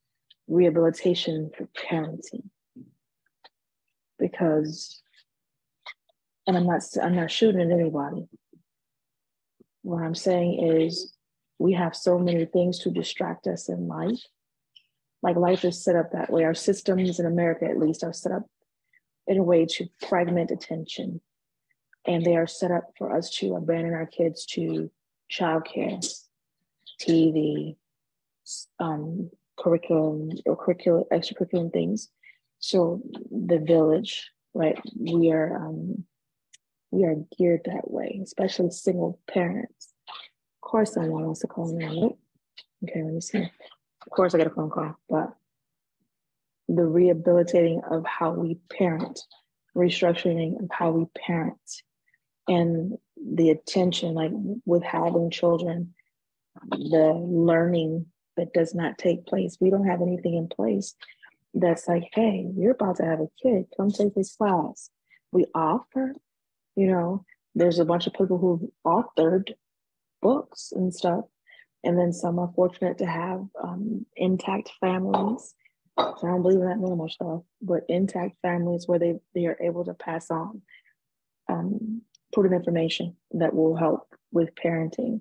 rehabilitation for parenting because, and I'm not, I'm not shooting at anybody. What I'm saying is, we have so many things to distract us in life. Like life is set up that way. Our systems in America, at least, are set up in a way to fragment attention. And they are set up for us to abandon our kids to childcare, TV, um, curriculum or curricular extracurricular things. So the village, right? We are um, we are geared that way, especially single parents. Of course, someone wants to call me. Okay, let me see. Of course, I get a phone call, but the rehabilitating of how we parent, restructuring of how we parent, and the attention, like with having children, the learning that does not take place. We don't have anything in place that's like, hey, you're about to have a kid, come take this class. We offer, you know, there's a bunch of people who've authored books and stuff. And then some are fortunate to have um, intact families so I don't believe in that normal stuff, but intact families where they, they are able to pass on um, of information that will help with parenting.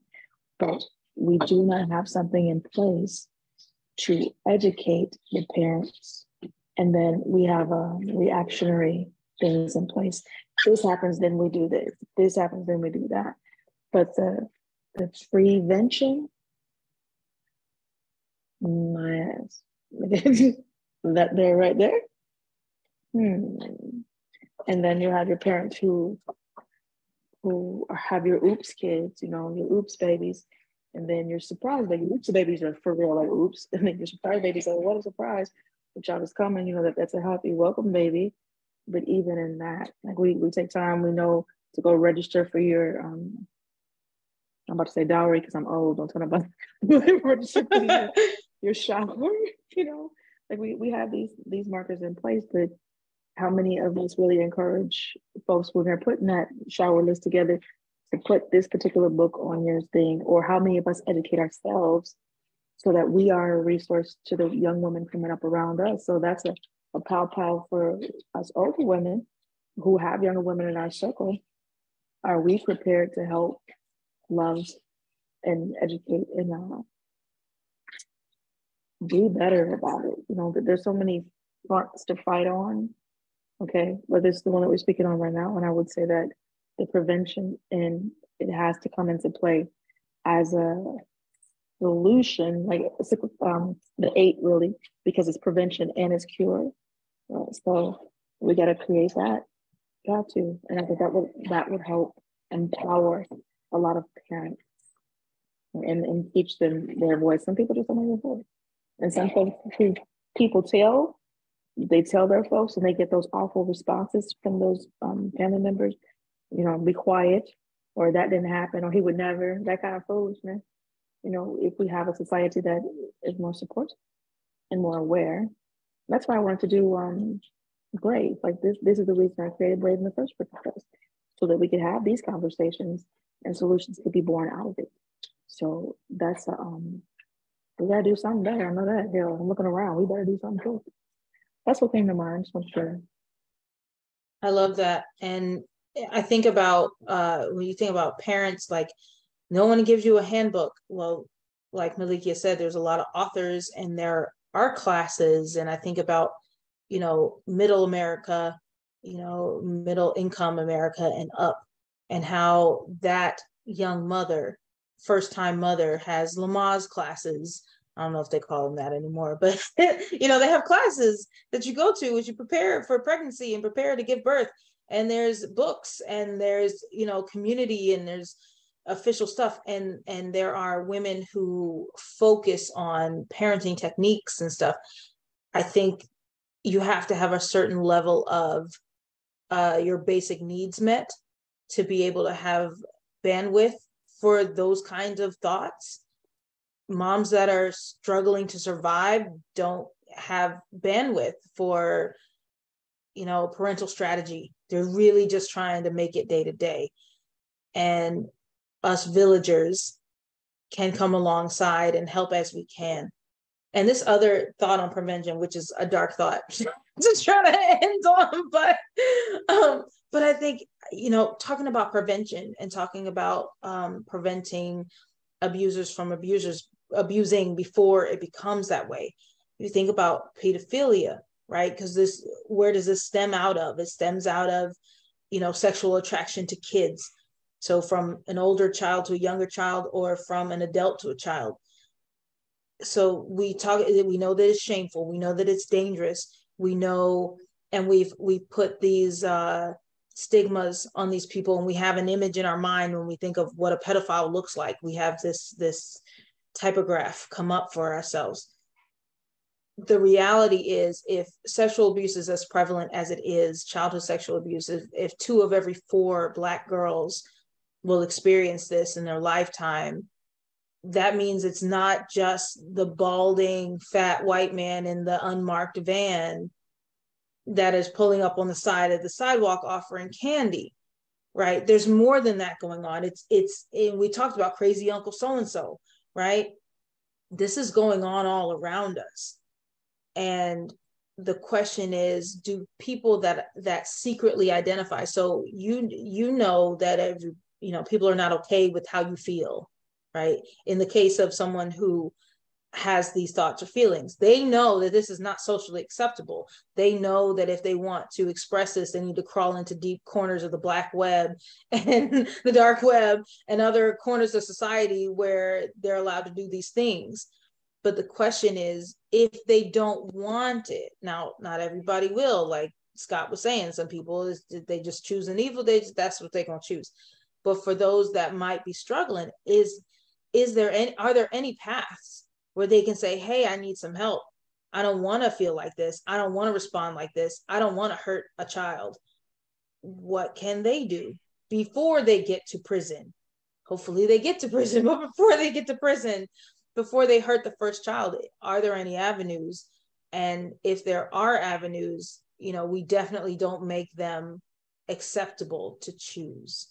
But we do not have something in place to educate the parents. And then we have a reactionary things in place. This happens, then we do this. This happens, then we do that. But the the prevention, my ass. (laughs) that there right there. Hmm. And then you have your parents who who have your oops kids, you know, your oops babies, And then you're surprised, like oops, the babies are for real, like oops. (laughs) And then you're surprised, babies like, what a surprise. The child is coming, you know, that that's a healthy welcome baby. But even in that, like we, we take time, we know to go register for your um I'm about to say dowry because I'm old, don't tell about (laughs) register for your, (laughs) your shower, you know. Like we, we have these these markers in place, but how many of us really encourage folks when they're putting that shower list together to put this particular book on your thing, or how many of us educate ourselves so that we are a resource to the young women coming up around us. So that's a, a pow pow for us older women who have younger women in our circle. Are we prepared to help love and educate and uh, be better about it? You know, there's so many fronts to fight on. Okay, whether it's the one that we're speaking on right now, and I would say that the prevention and it has to come into play as a solution, like um, the eight really, because it's prevention and it's cure. Uh, so we got to create that. Got to, and I think that would that would help empower a lot of parents and, and teach them their voice. Some people just don't have a voice, and some folks who people tell they tell their folks and they get those awful responses from those um, family members you know, be quiet, or that didn't happen, or he would never, that kind of foolishness. You know, if we have a society that is more supportive and more aware, that's why I wanted to do um, Brave. Like this, this is the reason I created Brave in the first place, so that we could have these conversations and solutions could be born out of it. So that's um, we gotta do something better. I know that. Hell, I'm looking around. We better do something too. That's what came to mind. To share. I love that, and I think about uh, when you think about parents, like no one gives you a handbook. Well, like Malikia said, there's a lot of authors and there are classes. And I think about, you know, middle America, you know, middle income America and up, and how that young mother, first time mother, has Lamaze classes. I don't know if they call them that anymore, but (laughs) you know, they have classes that you go to as you prepare for pregnancy and prepare to give birth and there's books and there's you know community and there's official stuff. And and there are women who focus on parenting techniques and stuff. I think you have to have a certain level of uh, your basic needs met to be able to have bandwidth for those kinds of thoughts. Moms that are struggling to survive don't have bandwidth for you know parental strategy they're really just trying to make it day to day. And us villagers can come alongside and help as we can. And this other thought on prevention, which is a dark thought (laughs) to try to end on, but um, but I think you know, talking about prevention and talking about um, preventing abusers from abusers abusing before it becomes that way. You think about pedophilia, right? Because this where does this stem out of? It stems out of you know sexual attraction to kids. So from an older child to a younger child or from an adult to a child. So we talk we know that it's shameful. We know that it's dangerous. We know and we've we've put these uh stigmas on these people and we have an image in our mind when we think of what a pedophile looks like. We have this this typograph come up for ourselves the reality is if sexual abuse is as prevalent as it is childhood sexual abuse if, if two of every four black girls will experience this in their lifetime that means it's not just the balding fat white man in the unmarked van that is pulling up on the side of the sidewalk offering candy right? There's more than that going on. It's it's and we talked about crazy uncle so and so right? This is going on all around us and the question is do people that that secretly identify so you you know that every you know people are not okay with how you feel right? In the case of someone who has these thoughts or feelings they know that this is not socially acceptable. They know that if they want to express this they need to crawl into deep corners of the black web (laughs) and the dark web and other corners of society where they're allowed to do these things but the question is if they don't want it now not everybody will like scott was saying some people is they just choose an evil they just, that's what they're going to choose. But for those that might be struggling is is there any are there any paths where they can say hey i need some help. I don't want to feel like this. I don't want to respond like this. I don't want to hurt a child. What can they do before they get to prison? Hopefully they get to prison (laughs) but before they get to prison before they hurt the first child are there any avenues? And if there are avenues you know we definitely don't make them acceptable to choose.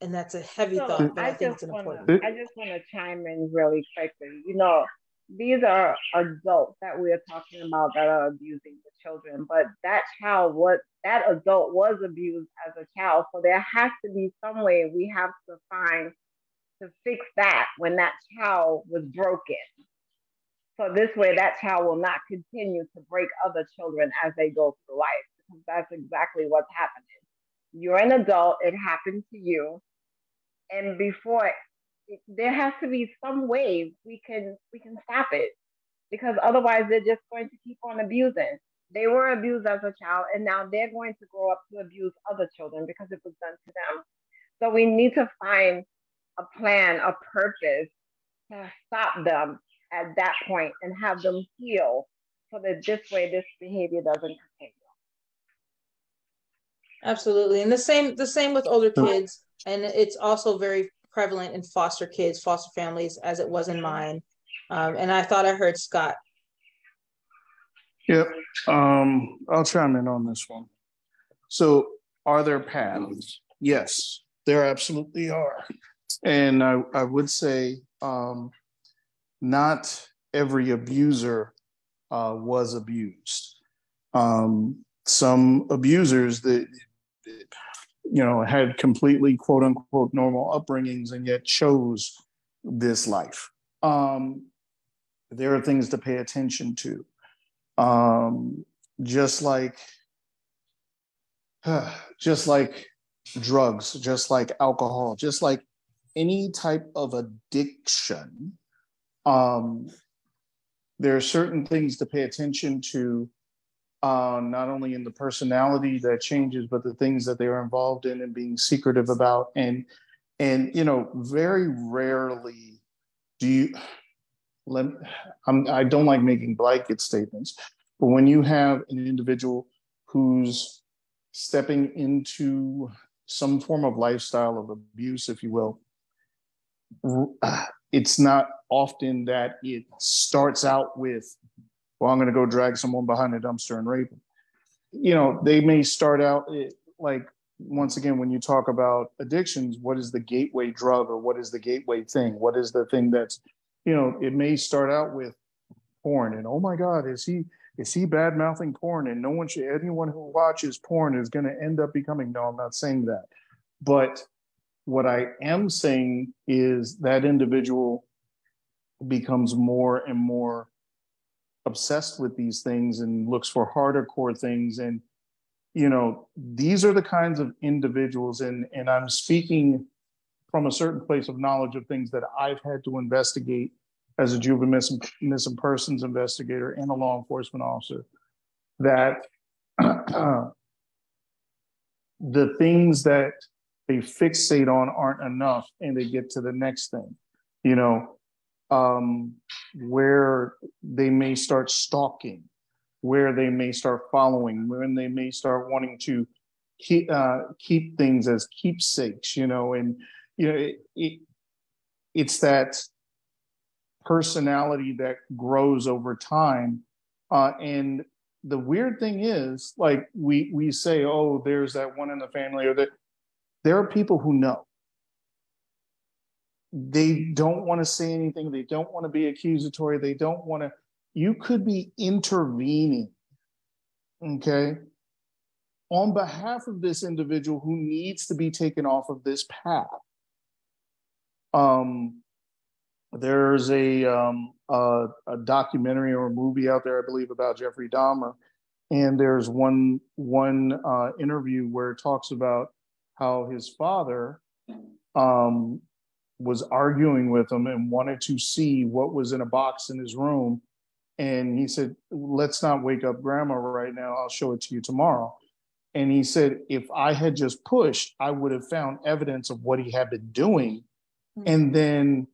And that's a heavy so thought but i, I think it's an wanna, important i just want to chime in really quickly. You know these are adults that we are talking about that are abusing the children but that child what that adult was abused as a child. So there has to be some way we have to find to fix that when that child was broken so this way, that child will not continue to break other children as they go through life, because that's exactly what's happening. You're an adult, it happened to you. And before there has to be some way we can we can stop it because otherwise they're just going to keep on abusing. They were abused as a child and now they're going to grow up to abuse other children because it was done to them. So we need to find a plan, a purpose to stop them at that point and have them heal so that this way this behavior doesn't continue. Absolutely. And the same the same with older kids. And it's also very prevalent in foster kids, foster families, as it was in mine. Um, and I thought I heard Scott. Yep. Um, I'll chime in on this one. So, are there paths? Yes, there absolutely are. And I, I would say um, not every abuser uh, was abused. Um, some abusers that you know had completely quote unquote normal upbringings and yet chose this life. Um, there are things to pay attention to. Um, just like (sighs) just like drugs, just like alcohol, just like any type of addiction, um, there are certain things to pay attention to, uh, not only in the personality that changes, but the things that they are involved in and being secretive about. And and you know, very rarely do you. Let I'm, I don't like making blanket statements, but when you have an individual who's stepping into some form of lifestyle of abuse, if you will, it's not often that it starts out with, well, I'm going to go drag someone behind a dumpster and rape them. You know, they may start out eh, like, once again, when you talk about addictions, what is the gateway drug or what is the gateway thing? What is the thing that's, you know, it may start out with porn and oh my God, is he, is he bad mouthing porn? And no one should, anyone who watches porn is going to end up becoming, no, I'm not saying that. But what I am saying is that individual becomes more and more obsessed with these things and looks for harder core things. And you know these are the kinds of individuals and and i'm speaking from a certain place of knowledge of things that i've had to investigate as a juvenile missing, missing persons investigator and a law enforcement officer that (clears throat) the things that they fixate on aren't enough and they get to the next thing. You know um, where they may start stalking where they may start following when they may start wanting to keep uh, keep things as keepsakes you know and you know it, it, it's that personality that grows over time. Uh, and the weird thing is like we we say oh there's that one in the family or that there are people who know. They don't want to say anything. They don't want to be accusatory. They don't want to. You could be intervening, okay, on behalf of this individual who needs to be taken off of this path. Um, there's a, um, a, a documentary or a movie out there, I believe, about Jeffrey Dahmer, and there's one one uh, interview where it talks about how his father um, was arguing with him and wanted to see what was in a box in his room. And he said, Let's not wake up grandma right now. I'll show it to you tomorrow. And he said, If I had just pushed, I would have found evidence of what he had been doing mm-hmm. and then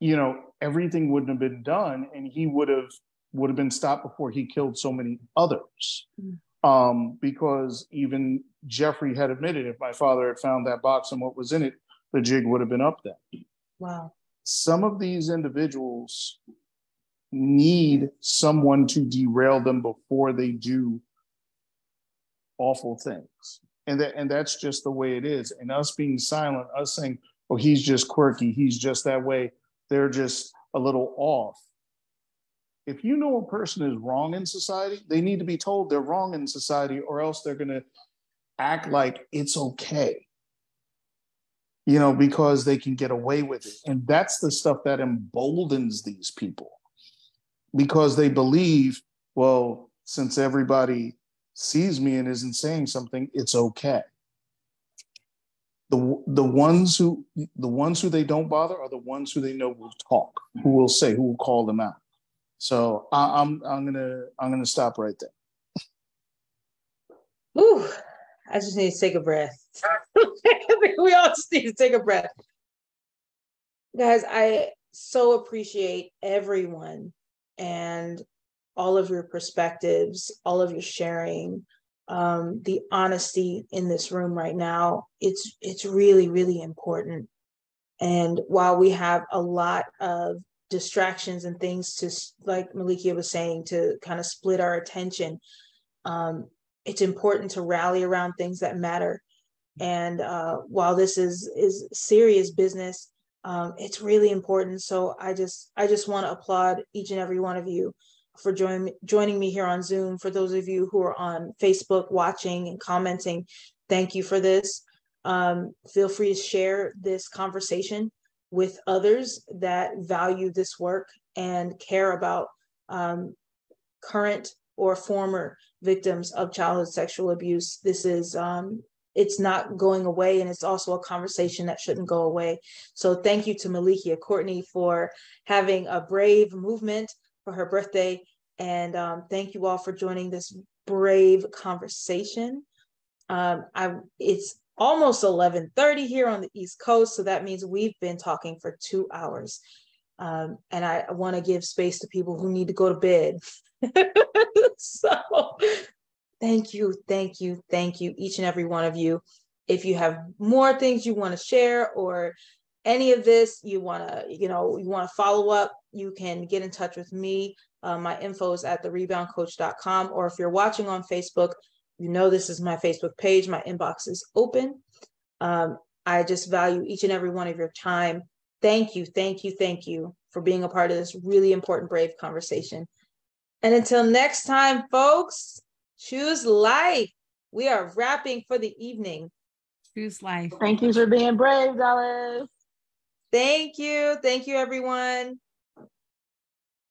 you know everything wouldn't have been done and he would have would have been stopped before he killed so many others mm-hmm. Um, because even jeffrey had admitted if my father had found that box and what was in it the jig would have been up then wow. Some of these individuals need someone to derail them before they do awful things. And that and that's just the way it is. And us being silent us saying oh he's just quirky. He's just that way. They're just a little off if you know a person is wrong in society they need to be told they're wrong in society or else they're going to act like it's okay you know because they can get away with it and that's the stuff that emboldens these people because they believe well since everybody sees me and isn't saying something, it's okay. The, the ones who the ones who they don't bother are the ones who they know will talk, who will say, who will call them out. So I, I'm I'm gonna I'm gonna stop right there. Ooh, I just need to take a breath. (laughs) we all just need to take a breath. Guys, I so appreciate everyone and all of your perspectives, all of your sharing, um, the honesty in this room right now. It's it's really really important. And while we have a lot of distractions and things to, like Malikia was saying, to kind of split our attention, um, it's important to rally around things that matter. And uh, while this is is serious business, um, it's really important. So I just I just want to applaud each and every one of you for join, joining me here on Zoom. For those of you who are on Facebook watching and commenting, thank you for this. Um, feel free to share this conversation with others that value this work and care about um, current or former victims of childhood sexual abuse. This is um, it's not going away and it's also a conversation that shouldn't go away so thank you to malikia courtney for having a brave movement for her birthday. And um, thank you all for joining this brave conversation. Um, I it's almost 11:30 here on the East Coast, so that means we've been talking for two hours. Um, and I, want to give space to people who need to go to bed. (laughs) so thank you, thank you, thank you, each and every one of you. If you have more things you want to share or any of this you want to you know you want to follow up you can get in touch with me uh, my info is at thereboundcoach.com or if you're watching on facebook you know this is my facebook page. My inbox is open. Um, i just value each and every one of your time. Thank you thank you thank you for being a part of this really important brave conversation. And until next time folks choose life. We are wrapping for the evening. Choose life. Thank you for being brave dallas. Thank you. Thank you, everyone.